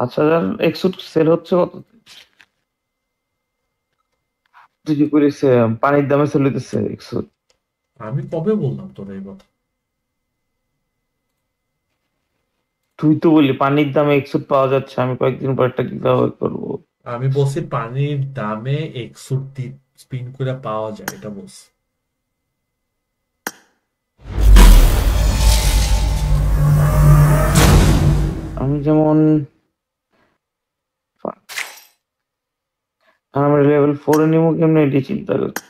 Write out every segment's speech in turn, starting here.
পাঁচ হাজার একশুট সেল হচ্ছে কত? তুই কি করিস পানির দামে সেল হইতেছে একশুট আমি কবে বললাম তোর এই কথা? তুই তো বললি পানির দামে একশুট পাওয়া যাচ্ছে আমি কয়েকদিন পর একটা কীভাবে করব। আমি বলছি পানির দামে একষট্টি স্পিন করে পাওয়া যায় এটা বলছি। আমি যেমন আমরা লেভেল ফোরে নিবো কেমনে এটি চিন্তা করছি?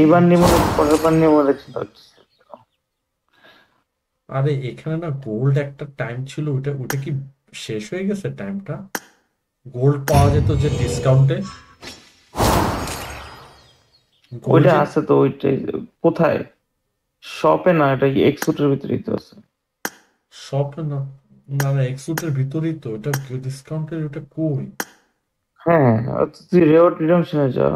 এইবার নিবো পরের বার নিবো আরে এখানে না গোল্ড একটা টাইম ছিল ওটা ওটা কি শেষ হয়ে গেছে টাইমটা গোল্ড পাওয়া যেত যে ডিসকাউন্টে ওইটা আছে তো ওইটাই কোথায়? শপে না এটা এক্সুটের ভিতরেই তো আছে? শপ না। না না এক্সুটের ভিতরেই তো এটা ডিসকাউন্টের ওটা কই? হ্যাঁ তুই রিওয়ার্ড রিডেমশনে যা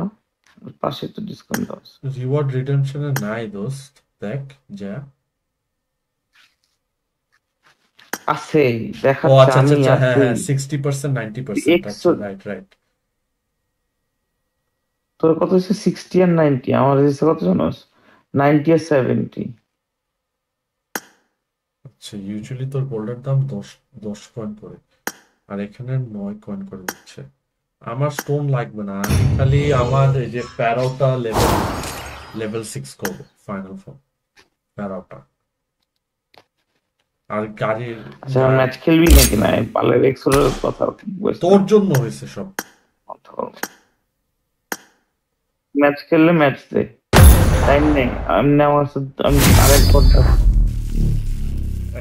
পাশে তো ডিসকাউন্ট দাও রিওয়ার্ড রিডেমশনে নাই দোস্ত দেখ যা। আছে দেখা ও আচ্ছা আচ্ছা, আচ্ছা হ্যাঁ হ্যাঁ 60% 90% রাইট রাইট তোর কত হচ্ছে 60 আর 90 আমার হচ্ছে কত জানোস? 90 আর 70 দিচ্ছে ইউজুয়ালি তোর গোল্ডের দাম দশ দশ কয়েন করে আর এখানে নয় কয়েন করে দিচ্ছে। আমার স্টোন লাগবে না আমি খালি আমার এই যে প্যারোটা লেভেল লেভেল সিক্স করব ফাইনাল ফর্ম প্যারোটা আর গাড়ির আচ্ছা, ম্যাচ খেলবি নাকি? না পালের এক্সোরের কথা তোর জন্য হয়েছে সব। ম্যাচ খেললে ম্যাচ দে। টাইম নেই। আমি আমার আমি আরেক ঘণ্টা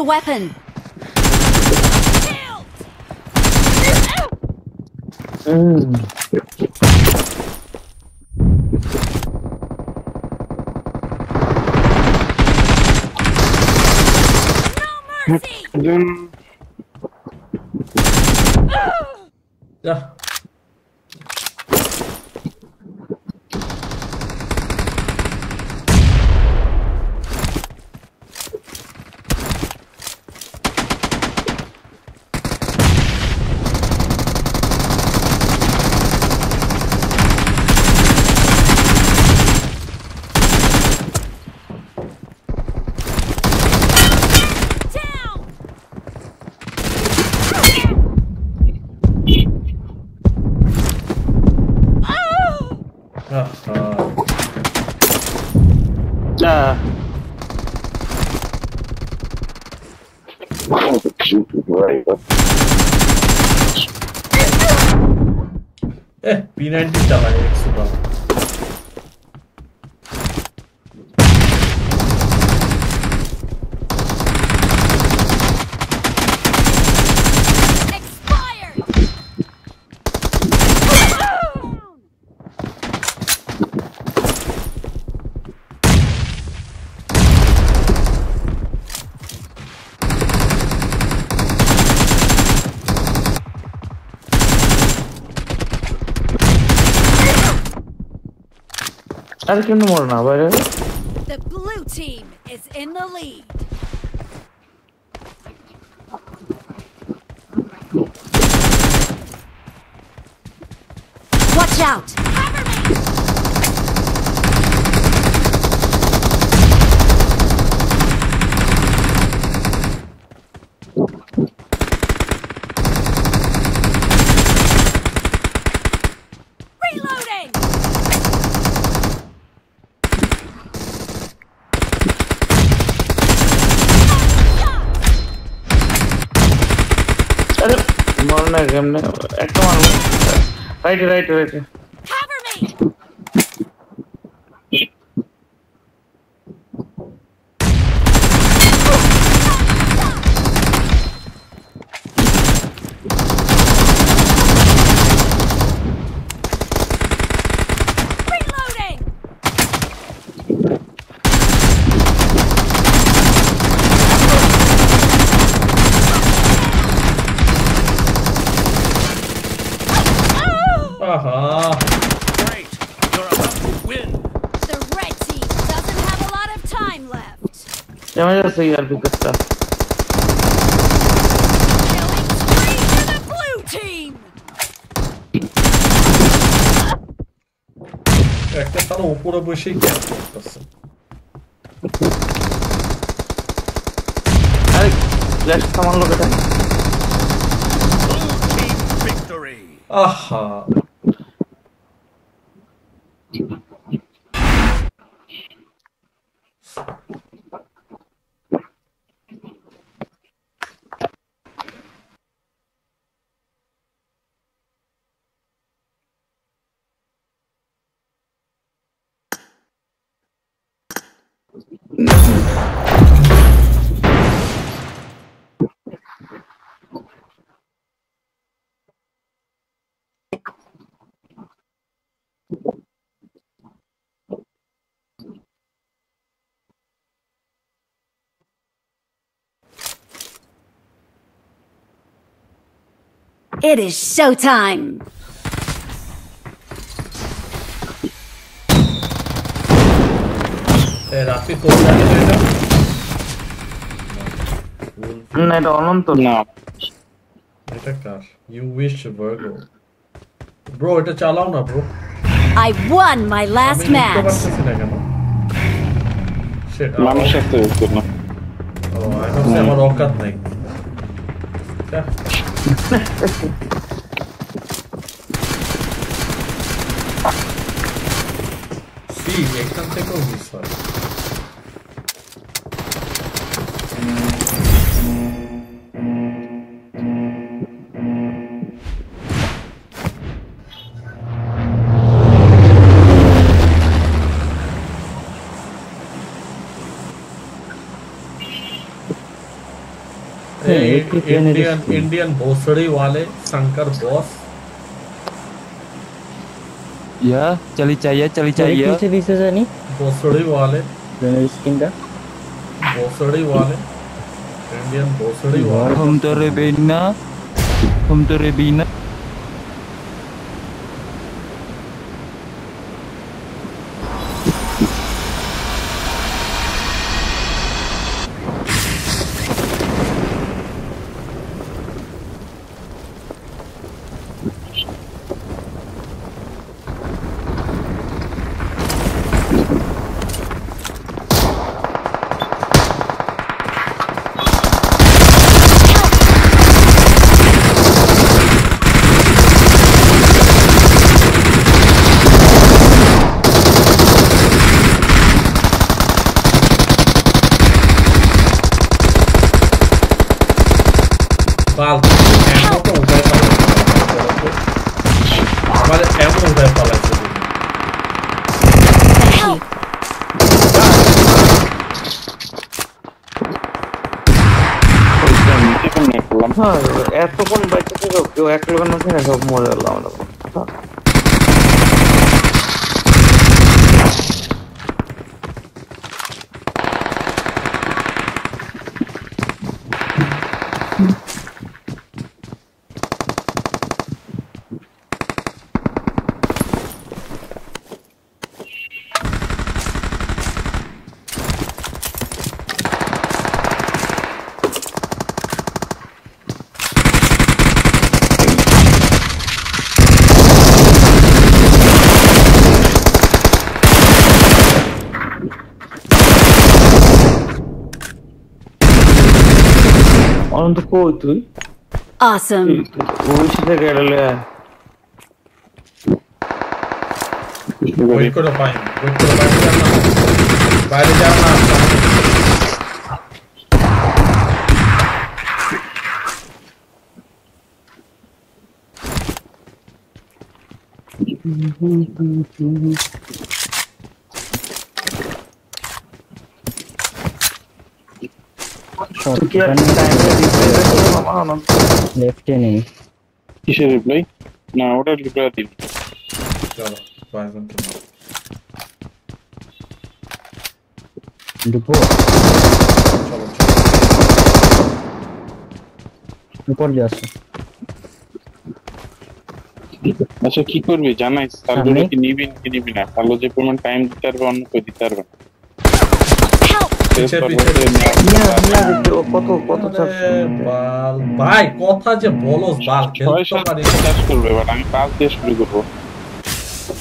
I need a weapon. যা আরে কেমনে মরে না বাইরে The blue team is in the lead. Watch out! কেমনে কেমনে একটা মারবো রাইটে রাইটে রাইটে Cover কেমন যাচ্ছে ইয়ার ভিতরটা Killing spree for the blue team! একটা তারা উপরে বসেই ক্যাচ It is showtime! এ রাফি তোর জানি না এটা না এটা অনন্ত না এটা কার ইউ উইশ ভার্গো ব্রো এটা চালাও না bro I won my last আমি লিখতে match! পারতেছি না কেন সেটা মানুষ আসতে হচ্ছে না ও আমি ভাবছি আমার অকাত নাই যা। সি এখান থেকেও মিস হয় इंडियन इंडियन भोसड़ी वाले शंकर बोस। या चली चाहिए चली चाहिए। पीछे पीछे से नहीं? भोसड़ी वाले। स्किन का। भोसड़ी वाले। इंडियन भोसड़ी वाले। हम तो रे बिना हम तो रे बिना। ಒಂದು ಹೋಯ್ತು ಉಳಿಸಿದ ಕೇಳಲ್ಲ കോഴിക്കോട് Mm-hmm. লেফটে নেই কিসের রিপ্লাই না ওটা রিপ্লাই দিন চলো বাইজন ঢুকবো চলো চলো উপর দিয়ে আসো আচ্ছা কি করবি জানাইস তাহলে সামনে? কি নিবি কি নিবি না তাহলে যে পরিমাণ টাইম দিতে পারবে অন্য কেউ দিতে পারবে না। পিছে, কত কত চাপ বাল ভাই কথা যে বলো বাল খেলতে পারি। চাষ করবে বাট আমি পাঁচ দিয়ে শুরু করব।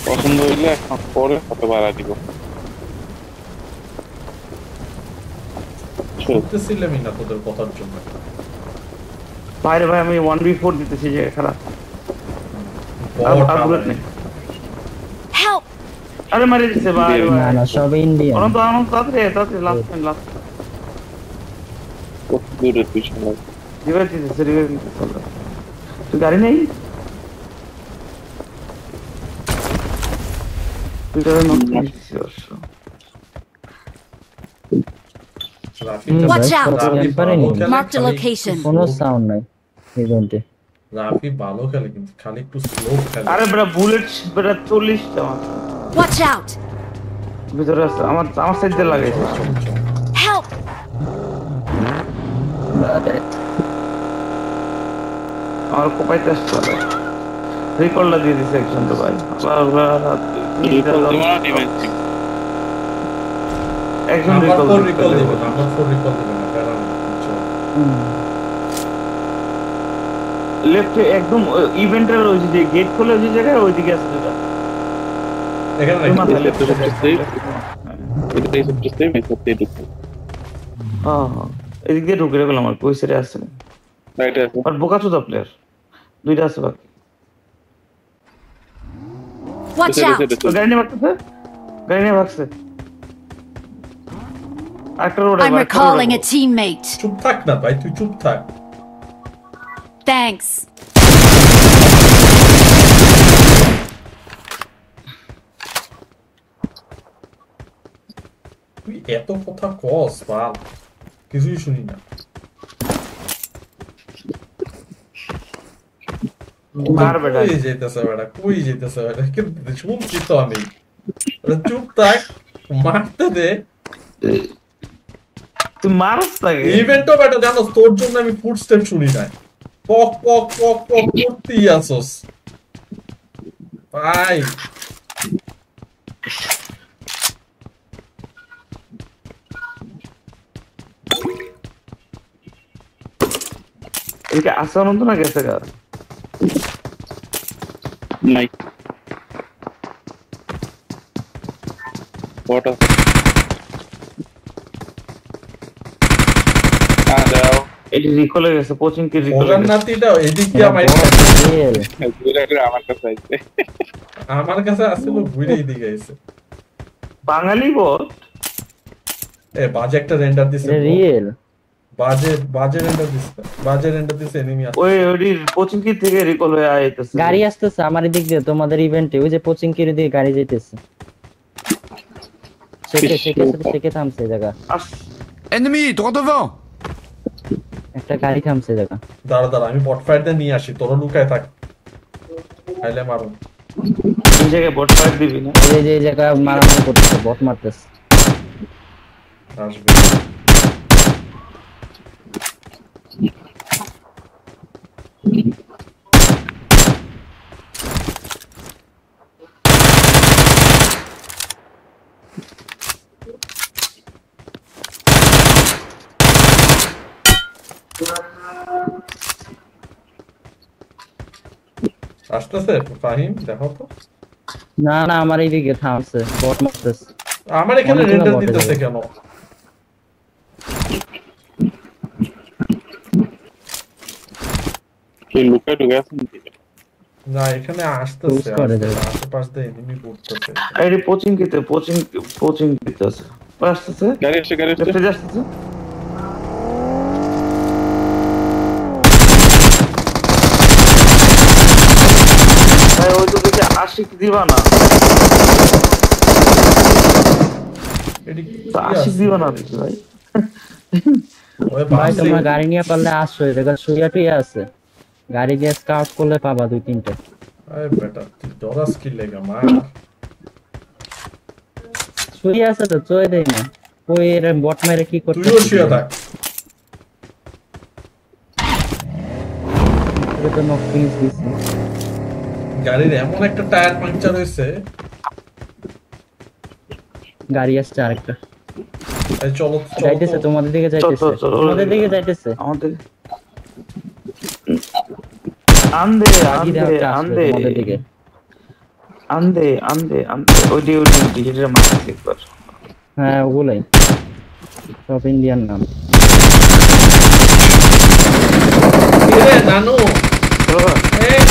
পছন্দ হইলে এখন পরে কত বাড়া দিব। করতেছিলামই না তোদের কথার জন্য? বাইরে ভাই আমি ওয়ান বি ফোর দিতেছি যে খারাপ আর বুলেট নেই। Help! আরে মারি দিছে ভাই না না সব ইন্ডিয়ান অনন্ত অনন্ত তাড়াতাড়ি তাড়াতাড়ি লাস্ট টাইম লাস্ট কত দূরে তুই সবাই রিভাইভ দিতেছে রিভাইভ দিতেছে তুই গাড়ি নেই তুই গাড়ি নষ্ট দিতেছিস অবশ্য রাফিটা Watch out! রাফি পারেনি। ভালো খেলে, Marked a খালি location. কোনো slow- সাউন্ড নাই ইভেন্টে রাফি ভালো খেলে কিন্তু খালি একটু স্লো খেলে আরে বেটা বুলেট বেটা চল্লিশটা আমার Watch out! ভিতরে আছে। আমার আমার সাইড দিয়ে লাগাইছে। Help! আমার কোপাইতে আসছে রিকলটা দিয়ে দিছে একজন তো ভাই। একজন রিকল রিকল দিবে নাম্বার ফোর রিকল দিবে না প্যারা লেফটে একদম ইভেন্টের ওই যে গেট খোলে ওই যে জায়গায় ওইদিকে আছে যেটা। এখানে ওই রাখি। মাথায় left, left, left, left, left. left, এটা এই সবচেয়ে সেম এই সবচেয়ে ঢুকছে হ্যাঁ হ্যাঁ এদিক দিয়ে ঢুকে গেলাম আর ওই সাইডে আসছে রাইটে আছে আর বোকা চোদা প্লেয়ার দুইটা আছে বাকি Watch এটা out! এটা তো গাড়ি নিয়ে ভাগতেছে গাড়ি নিয়ে ভাগছে একটা road I'm recalling a teammate. চুপ থাক না ভাই তুই চুপ থাক Thanks. তুই এত কথা কস বাল কিছুই শুনি না কই যেতেছে বেটা কই যেতেছে বেটা কিন্তু শুনছি তো আমি চুপ থাক মারতে দে তুই মারস তাকে ইভেন্টও বেটা জানোস তোর জন্য আমি ফুড স্টেপ শুনি নাই পক পক পক পক করতেই আসোস ভাই এদিকে আসা অনন্ত না গেছে গা। নাই। বট আছে এটি রিকলে গেছে কোচিং কি রিকলে গেছে। নাতিটা এদিক দিয়ে আমার ঘুরে ঘুরে আমার কাছে আইছে। আমার কাছে আসছিল ঘুরে এদিকে এসে বাঙালি বল এ বাজে একটা রেন্ডার দিছে রিয়েল এনিমি আছে। ওই ওই কোচিং কি থেকে রিকল হয়ে আইতেছে। গাড়ি আসতেছে আমার দিক দিয়ে তোমাদের ইভেন্টে ওই যে কোচিং কিরে দিয়ে গাড়ি যাইতেছে। শেখে শেখে শেখে থামছে জায়গা। আস। Droit devant একটা গাড়ি থামছে জায়গা। দাঁড়া দাঁড়া আমি বট নিয়ে আসি তোরা লুকায় থাক। আইলে মারো। এই জায়গায় বট দিবি না? এই যে এই জায়গা মারামারি করতেছে বট মারতেছে। আসবে। আসতেছে ফাহিম দেখো তো না না আমার এইদিকে থামছে বট মারতেছে আমার এখানে অনেকগুলো রেন্ডার bot দিতেছে এখানে। কেন কে লুকায় ঢুকে আছে নাকি? না এখানে আসতেছে Push করে দেবে। আসতেছে, আশেপাশ দিয়ে এনিমি পড়তেছে এই কোচিং কিতে কোচিং কোচিং কিতে আছে। ও আসতেছে? গাড়ি আসছে গাড়ি আসছে। লেফটে আসতেছে? ভাই ওই তো আস আশিক দিবা না আশিক দিবা না ভাই? ওই ভাই তোমরা গাড়ি নিয়ে পারলে আসো এটা শুয়া আছে। গাড়ি দিয়ে স্কাউট করলে পাবা দুই তিনটে। আরে বেটা তুই ডরাস কি লেগা মার। শুয়ে আছে তো চয়ে দেই না। ওই এর বট মেরে কি করতে তুইও শুয়ে থাক। এটা তো নক ফিনিশ দিছি। গাড়ির এমন একটা টায়ার পাংচার হয়েছে গাড়ি আসছে আরেকটা। এই চলো চলো যাইতেছে তোমাদের দিকে যাইতেছে। তোমাদের দিকে যাইতেছে। আমাদের আন্দে আগি আন্দে দেওয়া আন্দে। তোমাদের আন্দে আন্দে আন্দে। ওইটি ওইটি ওইটি এটা মাথা একবার হ্যাঁ ওগুলাই। সব ইন্ডিয়ান নাম। এ নানু। চলো নানু।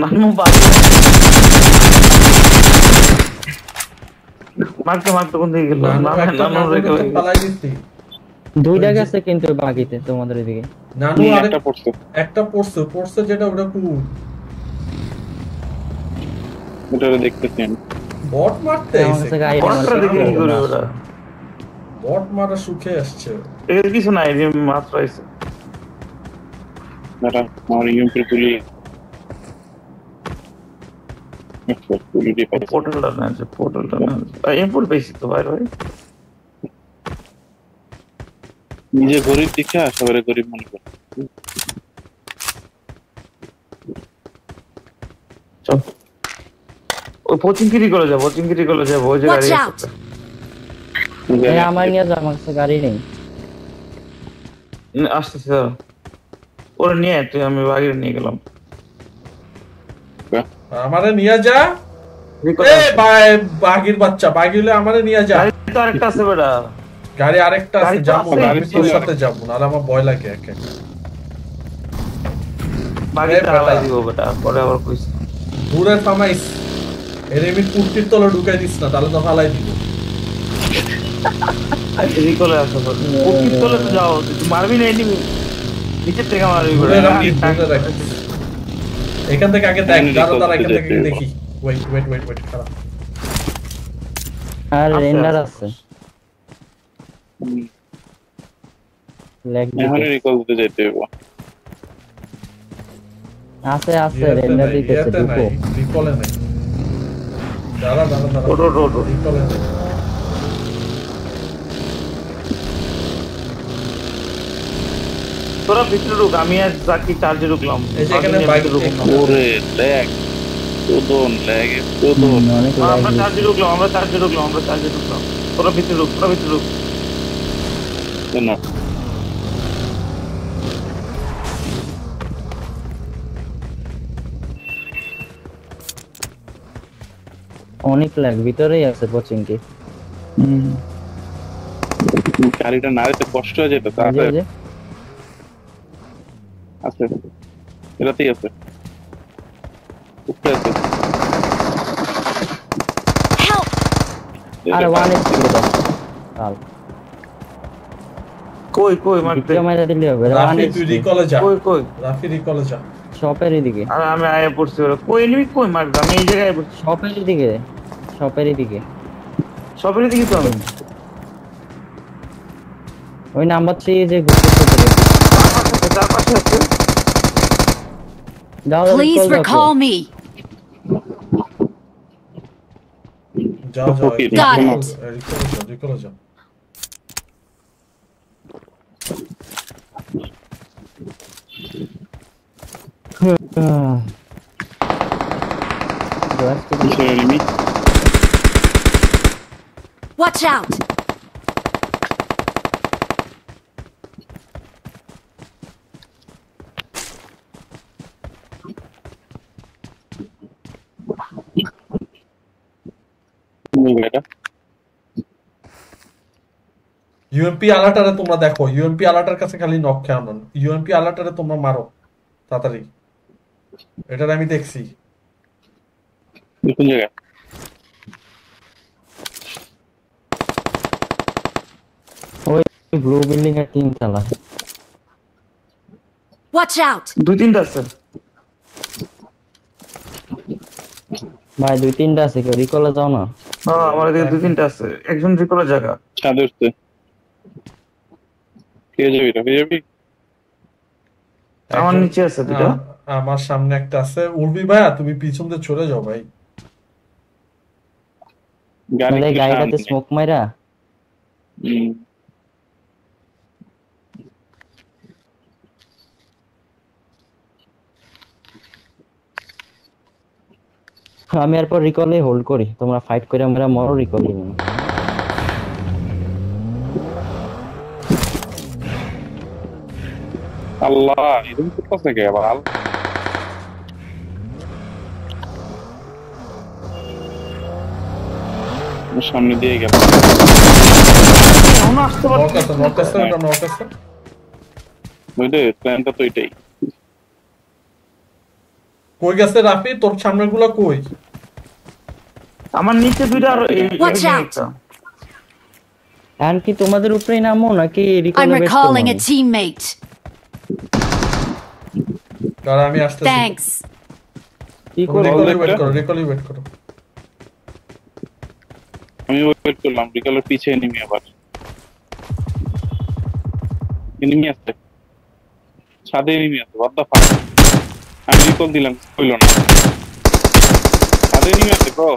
নানু বাজে মারতে কোন দিকে গেল? নানু রেখে দুইটা গেছে কিন্তু বাকিতে তোমাদের দিকে নানু আরেক একটা পড়ছে। একটা পড়ছে পড়ছে যেটা ওটা কু ওটা দেখতেছি আমি। বট মারতে আইছে কাছে গাড়ি দিকে কি করে ওরা। বট মারা সুখে আসছে। এর কিছু নাই যে মাত্র আইছে দাঁড়া আমার ইউএমপি পাইছি। পোর্টালটা না আছে পোর্টালটা না। এম্পোর্ট পেয়েছি তো ভাই ভাই নিজে গরিব দেখে সবাই গরিব মনে করে চল। ওই পচিংকিরি করে যাব পচিংকিরি করে যাব ওই যে গাড়ি আছে। আমার নিয়ে যাও আমার কাছে গাড়ি নেই। আসতেছে। নিয়ে তুই আমি বাগিয়ে নিয়ে গেলাম। আমারে নিয়ে যা। এ বাগির বাচ্চা বাগিলে আমারে নিয়ে যা। তো আরেকটা আছে বেটা। গাড়ি আরেকটা আছে যাব। আছে, আমি গাড়ি তোর ছিল। সাথে যাব নাহলে আমার ভয় লাগে একে। বাগিটা বেটা। হালাই দিব বেটা পরে আবার কইস দূরে থামাইস। এর কুর্তির তলে ঢুকাই দিস না তাহলে তো ফালাই দিব। রিকলে আসো ওকি তলে তো যাও তুই মারবি না এনিমি নিচের থেকে মারবি বেটা এখান থেকে আগে দেখ দাঁড়া দাঁড়া এখান থেকে দেখি। ওয়েট ওয়েট ওয়েট ওয়েট খারাপ আর রেন্ডার আছে। আছে এখানে রিকল দিতে যেতে হবে আছে আছে রেন্ডার দিতেছে ঢুকো রিকলে নাই দাঁড়া দাঁড়া দাঁড়া। ওটো ওটো ওটো রিকলে নাই। তোরা ভিতরে ঢুক আমি আর জাকি চার্জে ঢুকলাম। এই যে এখানে বাকি বাইক ঢুকলাম। ওরে ল্যাগ চোদন ল্যাগ চোদন। আমরা চার্জে ঢুকলাম আমরা চার্জে ঢুকলাম আমরা চার্জে ঢুকলাম। তোরা ভিতরে ঢুক তোরা ভিতরে ঢুক। কেন অনেক ল্যাগ ভিতরেই আছে কোচিংটি গাড়িটা নাড়িতে কষ্ট হয়ে যেত তাহলে আছে। এটাতেই আছে। উপরে আছে। আরে ওয়ান এইচপি দাও কই কই মারতে? দ্বিতীয় দিলে হবে রাফি তুই রিকলে যা। কই কই? রাফি রিকলে যা। শপের দিকে আর আমি আয়া পড়ছি ওরা। কই এনিমি কই মারবে? আমি এই জায়গায় পড়ছি। শপের দিকে শপের দিকে সবের দিকে তো আমি। ওই নাম্বার থ্রি যে ঘুরতেছে তো দেখি। চার পাশে আছে দাও তো। recall me. যাও যাও রিকলে যাও রিকলে যাও আহ। Just to- কিসের enemy? Watch out! এই গাড়িটা। ইউএমপি আলাটারে তোমরা দেখো ইউএমপি আলাটার কাছে খালি নক খেয়াও না ইউএমপি আলাটারে তোমরা মারো, তাড়াতাড়ি এটার আমি দেখছি। কোন জায়গায়? ওই ব্লু বিল্ডিং এর তিন তলা। Watch out! দুই তিনটা আছে। ভাই দুই তিনটা আছে কেউ রিকলে যাও না। হ্যাঁ আমার এদিকে দুই তিনটা আছে। একজন রিকলের জায়গা। কে যাবি যাবি? আমার নিচে আছে দুটো। আমার সামনে একটা আছে। উর্বি ভাইয়া তুমি পিছন দিয়ে চলে যাও ভাই। গাড়ি গাড়িটাতে স্মোক মাইরা। আমি এরপর রিকলে হোল্ড করি। তোমরা ফাইট করে আমরা মরো রিকল দিব আল্লাহ এরকম করতেছে কে? ওর সামনে দিয়ে গেল। প্ল্যানটা তো এটাই। কই গেছে রাফি? তোর সামনেরগুলা কই? আমার নিচে দুইটা আর কি তোমাদের উপরেই নামো নাকি রিকলে দাঁড়া আমি আসতেছি। Thanks. কি তুমি রিকলি ওয়েট করো রিকলি ওয়েট করো। আমি ওয়েট করলাম বিকালের পিছে এনিমি আবার। এনিমি আছে। ছাদে এনিমি আছে what the fuck? আমি রিকল দিলাম হইল না। ছাদে এনিমি আছে ব্রো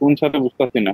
কোন ছাদে বুঝতেছি না।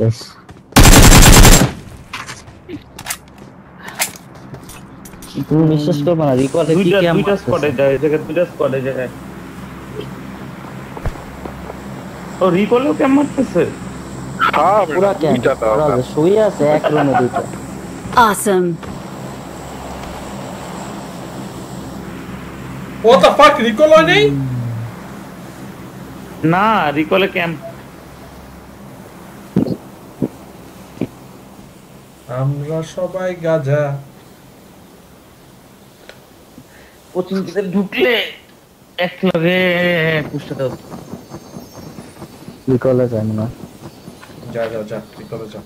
শেষ। তুমি বিশ্বাস করবে না রিকলে কি দুইটা কি দুইটা স্কোয়াডে যায় এই জায়গায় দুইটা স্কোয়াডে যায়। ও রিকলেও কেমন মারতেছে হ্যাঁ পুরা ক্যাম্প দুইটা তো শুয়ে আছে এক রুমে দুইটা। Awesome. ও দা ফাক রিকল হয় নেই না রিকলে ক্যাম্প আমরা সবাই গাজা। কোচিং ভিতরে ঢুকলে এক লগে রিকলে যায় না যা যা যা রিকলে যা।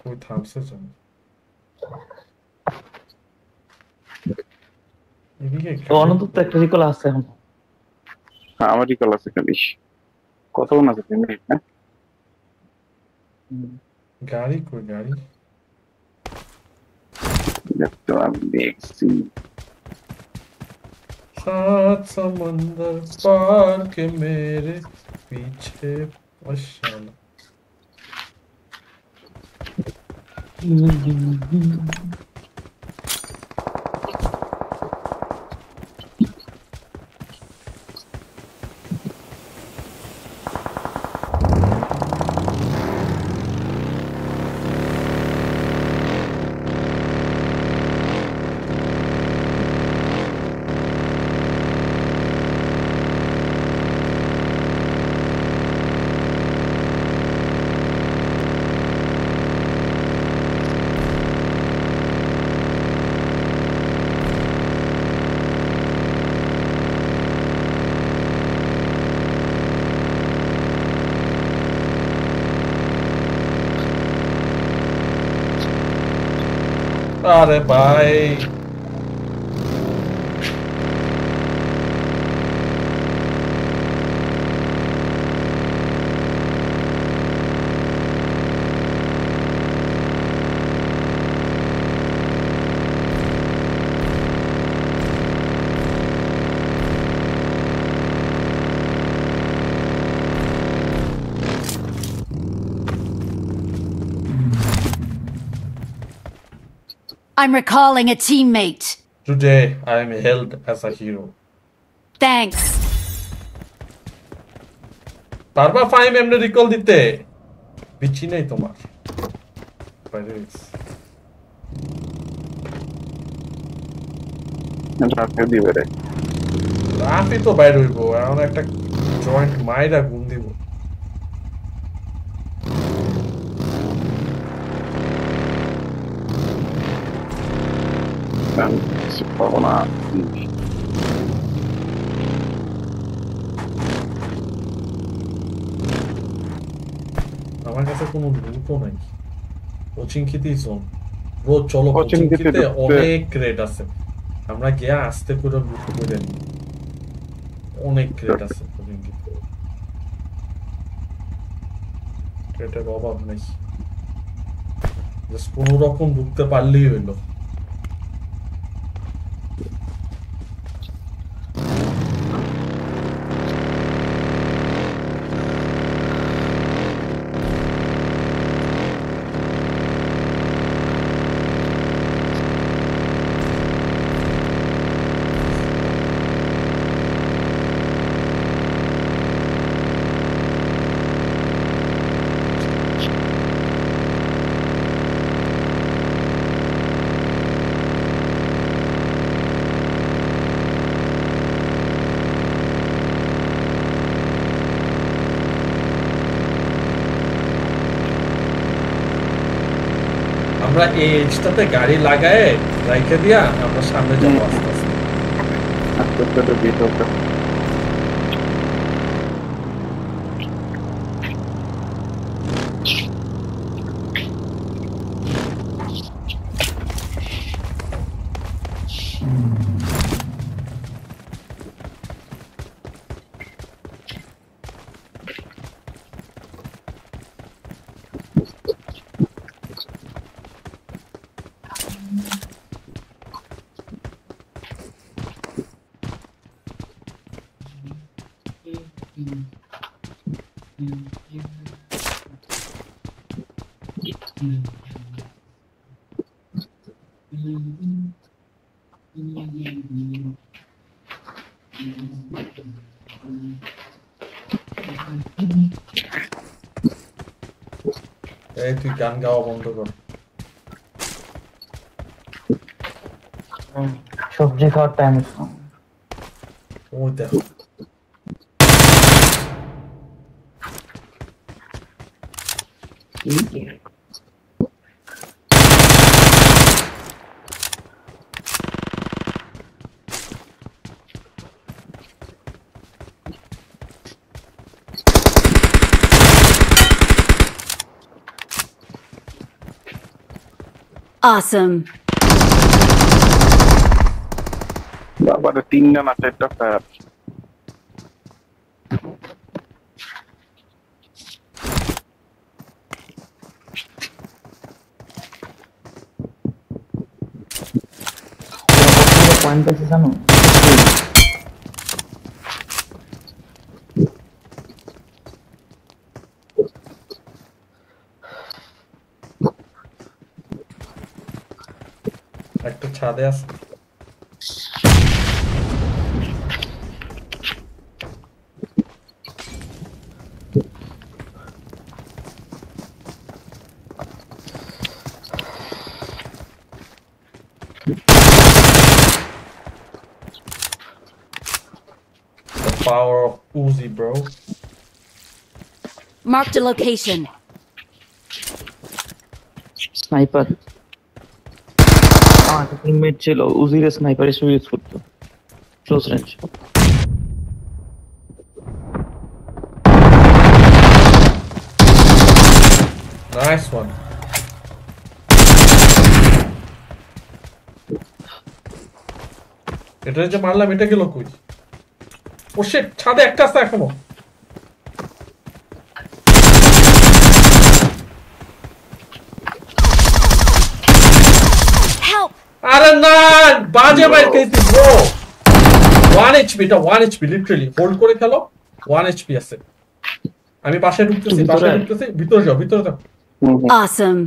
কই থামছে জানি? অনন্ত তো একটা রিকল আছে এখন। হ্যাঁ, আমার রিকল আছে খালি। কতক্ষণ আছে তিন মিনিট না गाड़ी कोई गाड़ी जब तो आप देख सी सात समंदर पार के मेरे पीछे पशाला Mm-hmm. spotted by I'm recalling a teammate. Today I am held as a hero. Thanks. পারবা ফাইম এমনি রিকল দিতে বিচি নেই তোমার গেছে। রাতে দিবে রে রাফি তো বাইরে হইব এখন একটা জয়েন্ট মাইরা গুন দিব আমি কিছু পাবো না আমার কাছে কোনো লুটও নাই। কোচিং খিতেই জোন রোজ চলো কোচিং কোচিংকিতে অনেক ক্রেড আছে। আমরা গিয়া আস্তে করে লুট করে অনেক ক্রেড আছে কোচিং খিতে ক্রেডের অভাব নেই। জাস্ট কোনো রকম ঢুকতে পারলেই হইল। আমরা এই এজটাতে গাড়ি লাগায় রাইখে দিয়া আমরা সামনে যাব আস্তে আস্তে। আস্তে আস্তে তো ভিতরটা এই তুই গান গাওয়া বন্ধ কর সবজি খাওয়ার টাইম ওই দেখো Awesome. বাবারে তিনটা না চারটা ফায়ার পয়েন্ট পেয়েছে জানো ছাদে আছে The power of Uzi, bro. Marked a location. Sniper Teammate ছিল উজিরে স্নাইপার হিসেবে ইউজ করতো। Close range. এটা যে মারলাম, এটা গেল কই? ও শিট ছাদে একটা আছে এখনও Help! আরে না বাজে বাইর খেয়েছি ব্রো ওয়ান এইচপি এটা ওয়ান এইচপি লিটারালি হোল্ড করে খেলো ওয়ান এইচপি আছে। আমি পাশে ঢুকতেছি পাশে ঢুকতেছি ভিতরে যাও ভিতরে যাও। Awesome.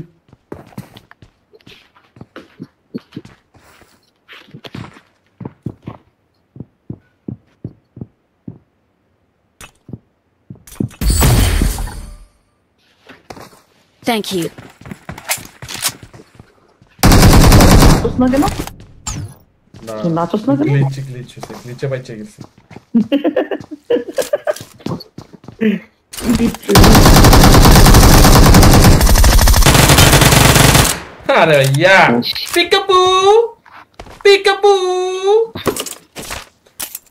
Thank you. Nachos na ganun? Glitchy, glitchy.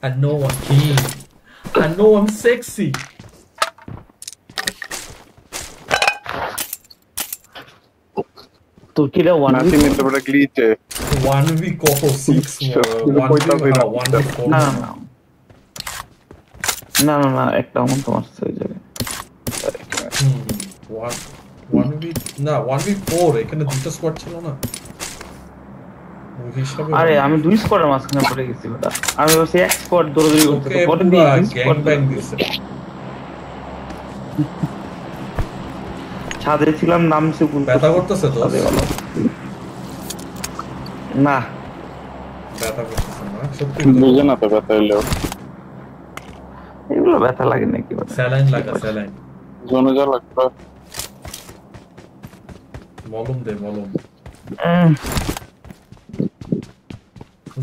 I know I'm king. I know I'm sexy. Four না না না। না না একটা আমার তো মারছে ওই জায়গায় হুম, one one না one week four এখানে দুটো স্কোয়াড ছিল না? আরে আমি দুই স্কোয়াডের মাঝখানে পড়ে গেছি বেটা। আমি বলছি এক স্কোয়াড দৌড়াদৌড়ি করতে ওকে পরে পুরা দিয়ে দুই গ্যাং squad ব্যাং দিছে ছাদে ছিলাম নামছে ব্যথা করতেছে তো? না। ব্যথা করতেছে না সত্যি বুঝে না তো ব্যথা হইলেও। এগুলো ব্যথা লাগে নাকি? বেটা? স্যালাইন লাগা স্যালাইন। জোনে যা লাগবে। মলম দে মলম।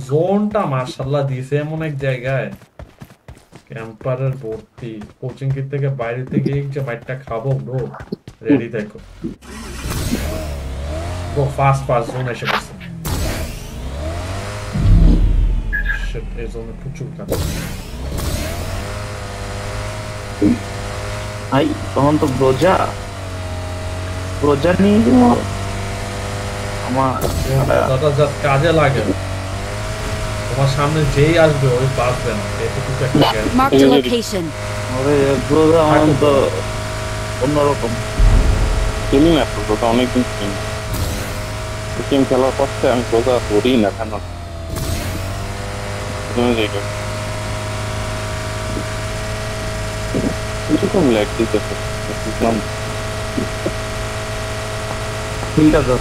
জোনটা মার্শাল্লাহ দিয়েছে এমন এক জায়গায়। ক্যাম্পারের ভর্তি। কোচিং থেকে বাইরে থেকে এই যে মাইটটা খাব ব্রো রেডি দেখো। ব্রো ফাস্ট ফাস্ট জোন এসে গেছে Shit, এই জোনে প্রচুর কাজ। ভাই তখন তো ব্রোজা ব্রোজা নিয়ে আমার দাদা জাস্ট কাজে লাগে। তোমার সামনে যেই আসবে ওই বাঁচবে না। এটুকু একটা ওরে আমার তো অন্যরকম। না খেলি গেম খেলার পর আমি না কেন? জমে যাই গেল কীরকম ল্যাগ দিতেছে। বুঝলাম ঠিক আছে।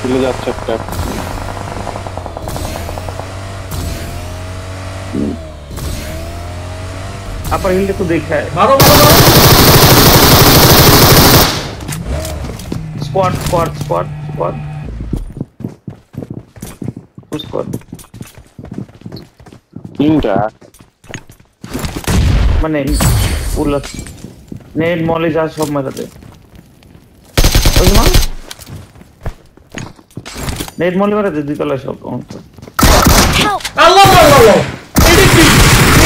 চলে যাচ্ছে একটা। আপার হিলটা তো দেখায় মারো মারো মারো squad squad squad squad squad তিনটা মানে উল্লাস নেট মলে যা সব মেলাতে ওই মাল নেট মলে মেলাতে দুতলায় সব আমার তো। Help! আল্লাহ আল্লাহ আল্লাহ এটা কি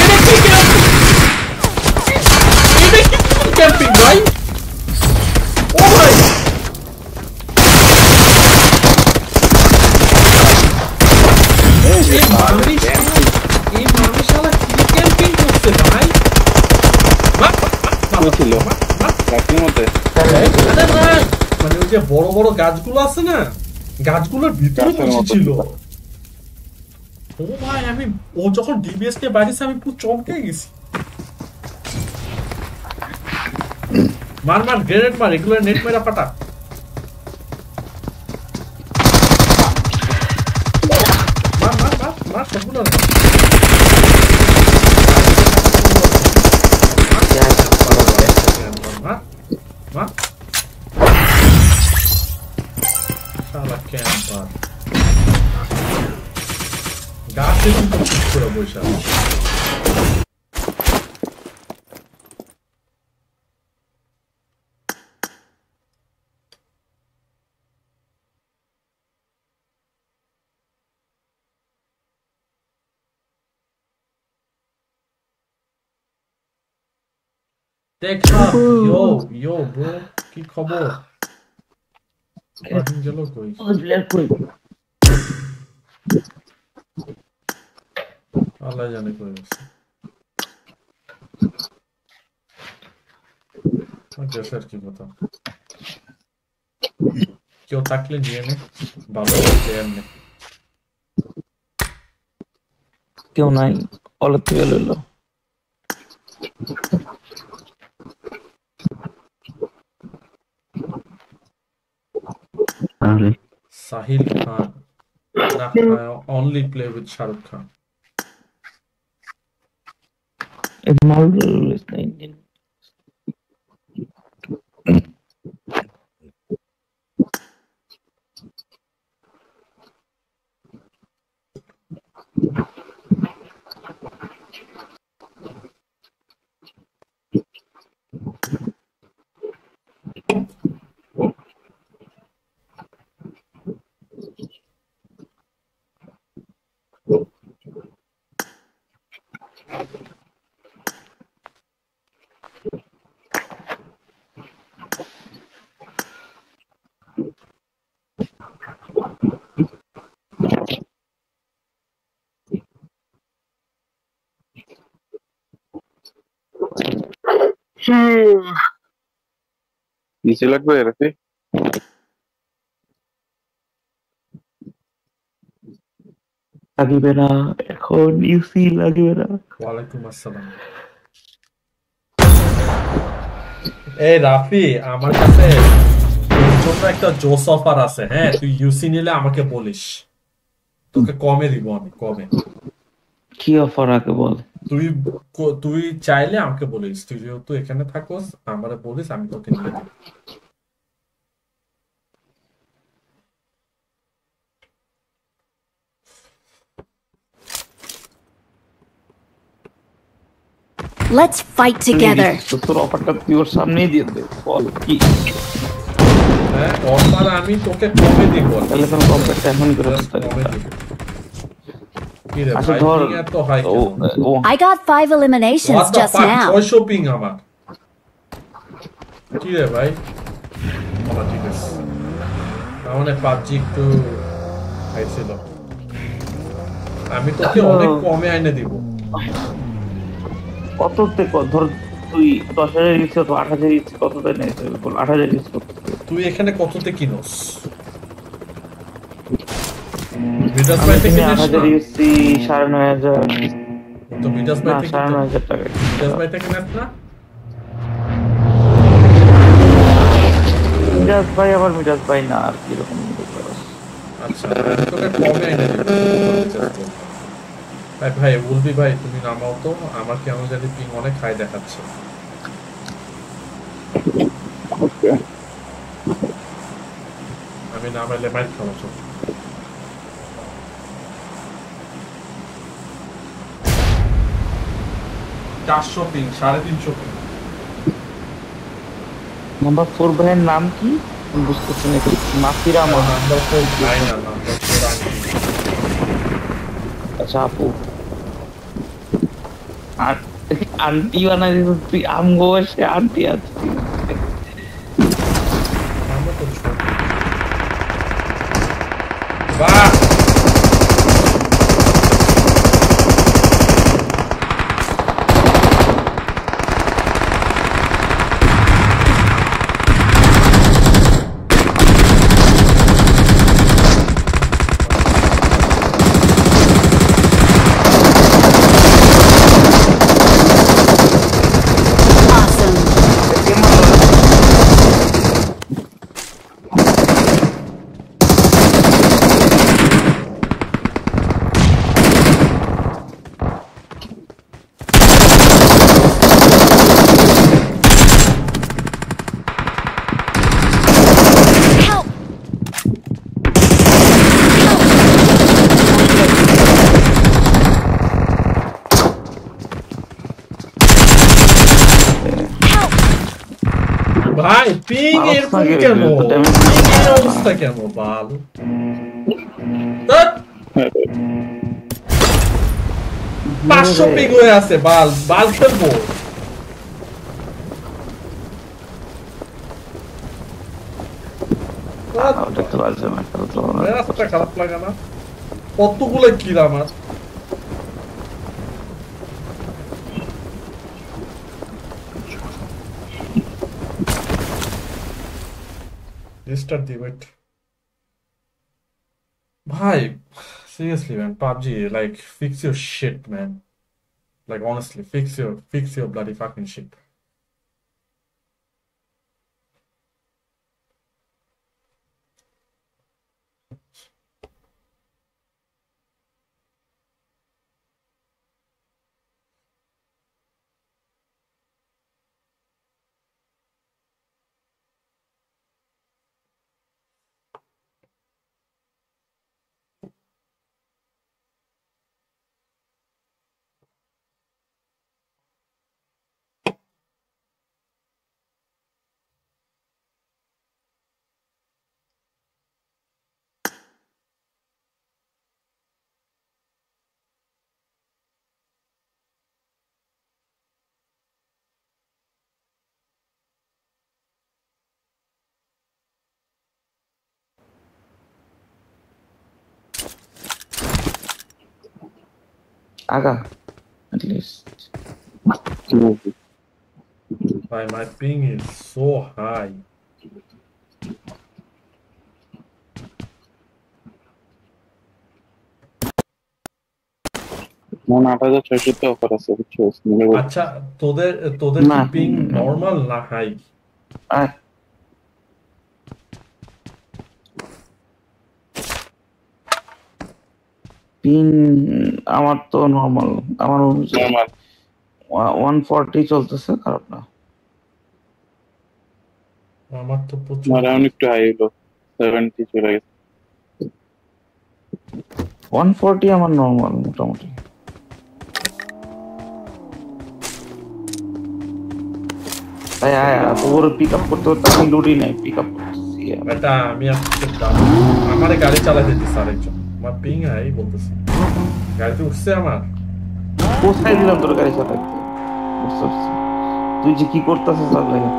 এটা কি ক্যাম্পিং এটা কি ক্যাম্পিং ভাই ও ভাই এই মানুষ এই মানুষ শালা কি ক্যাম্পিং করছে ভাই মার, মার, মার, ছিল? মার, মার। রাতের মধ্যে আরে না, মানে ওই যে বড় বড় গাছগুলো আছে না গাছগুলোর ভিতরে মতো। বসেছিল ও ভাই আমি ও যখন ডিবিএস কে আমি পুরো চমকে গেছি। মার মার গ্রেনেড মার এগুলো নেট মেরা পাটা মার মার মার মার সবগুলো শালা ক্যাম্পার গাছে কিন্তু ঠিক করে বসে আছে। দেখা ইয়ো ইয়ো ব্রো কি খবর পাঠিয়ে গেল কই ওই player কই? আল্লাহ জানে কই গেছে গেছে আর কি কথা কেউ থাকলে নিয়ে নে ভালো প্লেয়ার নে কেউ নাই অলের Sahil Khan. I only play with Shahrukh Khan. Is the Indian. Thank you. নিচে লাগবে রাখি লাগবে না এখন ইউসি লাগবে না ওয়ালাইকুম আসসালাম। এই রাফি আমার কাছে জন্য একটা জোস অফার আছে হ্যাঁ? তুই ইউসি নিলে আমাকে বলিস। তোকে কমে দিব আমি কমে। কি অফার আগে বল? তুই কো- তুই চাইলে আমাকে বলিস। তুই যেহেতু এখানে থাকোস আমারে বলিস আমি তোকে নিয়ে দিব Let's fight together. তো তোর অফারটা তুই ওর সামনেই দিয়ে দে বল কি? হ্যাঁ অফার আমি তোকে কমে দিব? তাহলে তোর কম্প্যাক্ট এখন করে got five eliminations What the just fuck? now. ছয়শো পিং আমার কি রে ভাই আমার ঠিক আছে মানে পাবজি একটু খাইছিল আমি তোকে অনেক কমে আইনে দিব কততে ক- ধর তুই দশ হাজার ইউজ তো আট হাজার ইউজ কততে নেই? বল আট হাজার ইউজ কত তুই এখানে কততে কিনোস? ইউসি হাজার। তো না থেকে সাড়ে নয় টাকা। নেস না? মিরাজ ভাই আবার ভাই না আর কীরকম বলতে আচ্ছা তোকে কমে আইনে ভাই ভাই বলবি ভাই তুমি নামাও তো। আমার কেমন জানি পিং অনেক হাই দেখাচ্ছে। আমি নামাইলে মাইক খাওয়া চারশো পিং সাড়ে তিনশো পিং নাম্বার ফোর ভাইয়ের নাম কি? আমি বুঝতেছি না কি মাফিরা আমার নাম্বার ফোর নাই না নাম্বার ফোর আমি আচ্ছা আপু। আর আন্টি বানাই দিত তুই আম বয়সে আন্টি আছে নামও তো ছোট বাহ Awesome. Help! Help! ভাই পিং Mouse এরকম থাকে, কেন তো damage পিং এর অবস্থা কেন পাঁচশো পিং হয়ে আছে বাল বাল খেলব। খারাপ লাগে না। কতগুলো কিল আমার। রেস্টার্ট দি ওয়েট ভাই seriously man. PUBG like fix your shit man. Like honestly fix your fix your bloody fucking shit Aga, at least. My, my ping is so high. মন আঠাশ ছয়শোতে অফার আছে বুঝছো আচ্ছা তোদের তোদের পিং নর্মাল না হাই পিন আমার তো নর্মাল আমার নর্মাল ওয়ান ফর্টি চলতেছে খারাপ না। আমার তো প্রচুর আমার একটু হাই হলো সেভেন্টি চলে গেছে। ওয়ান ফর্টি আমার নর্মাল মোটামুটি। তাই আয় তোর পিক আপ করতে করতে আমি লুটি নাই পিক আপ করতেছি আমি আমার গাড়ি চালাতে দিচ্ছে আরেকজন। আমার পিং হাই বলতেছি গাড়িতে উঠছে আমার কোথায় দিলাম তোর গাড়ি চালাতে বুঝতে পারছি তুই যে কি করতেছিস তার লাগে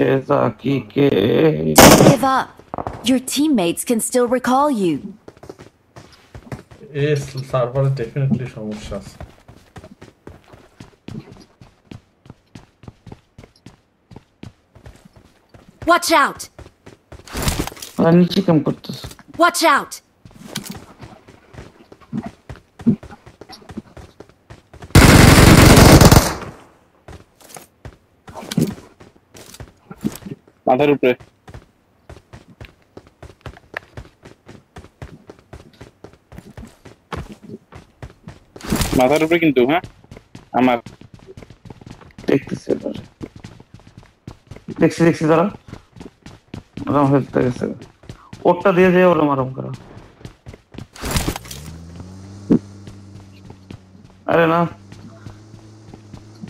ছেদা কি কে Don't give up. Your teammates can still recall you. এ সার্ভারে ডেফিনেটলি সমস্যা আছে Watch out! আর নিচে কেম করতেছে Watch out! মাথার উপরে মাথার উপরে কিন্তু হ্যাঁ আমার দেখতেছি এবার দেখছি দেখছি তারা ওরা হেলতে গেছে ওরটা দিয়ে দিয়ে ওরা মারম করা আরে না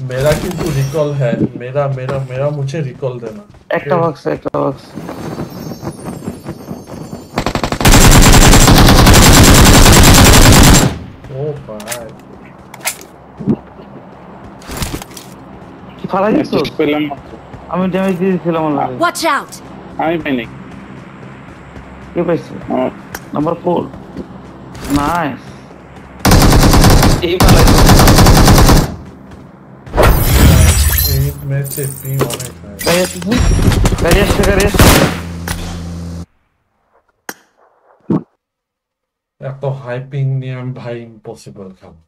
मेरा किंतु रिकॉल है मेरा मेरा मेरा मुझे रिकॉल देना একটা বক্স একটা বক্স কি ফালা গেছো পেলাম আমি ড্যামেজ দিয়ে দিয়েছিলাম অলরেডি ওয়াচ আউট আমি পেনি কে পাইছে নাম্বার 4 নাইস এই ফালা মেসে পি মানে горящий звук. Горящий, горящий. Jako hyping je by impossible, kam.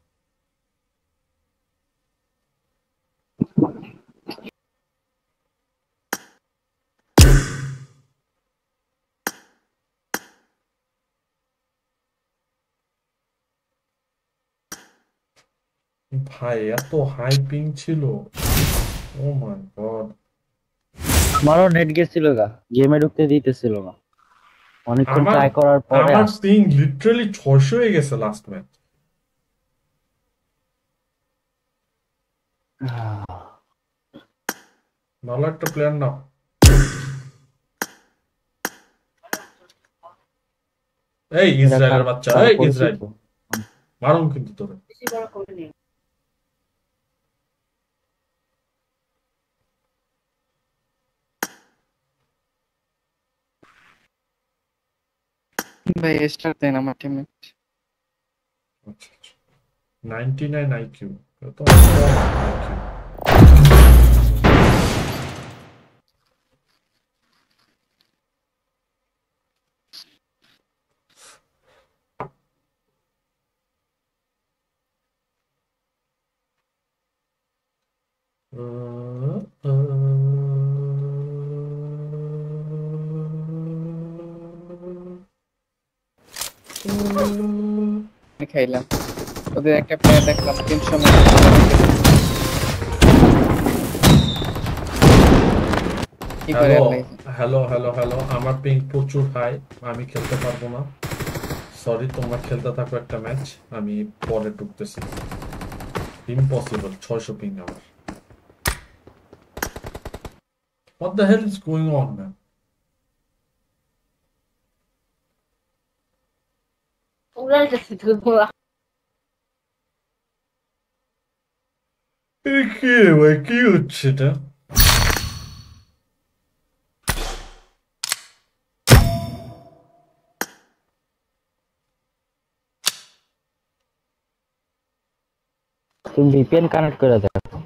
Pai, já to hyping chilo. Oh my god. আমারও নেট গেছিল গা গেমে ঢুকতে দিতেছিল না। অনেকক্ষণ ট্রাই করার পরে আমার। পিং লিটারালি ছয়শো হয়ে গেছে লাস্ট ম্যাচ ভালো একটা প্লেয়ার নাও। এই ইসরায়েলের বাচ্চা এই ইসরায়েল? মারুন কিন্তু তোরে। ভাই স্টার দেন আমার টিমে আচ্ছা আচ্ছা নাইনটি নাইন আইকিউ তো আইকিউ খাইলাম ওদের একটা প্লেয়ার দেখলাম তিনশো হ্যালো হ্যালো হ্যালো আমার পিং প্রচুর হাই আমি খেলতে পারব না। সরি তোমরা খেলতে থাকো একটা ম্যাচ আমি পরে ঢুকতেছি। ইম্পসিবল ছয়শো পিং আমার। What the hell is going on, man? এ কি রে ভাই কি হচ্ছে এটা? তুমি ভিপিএন কানেক্ট করে দেখো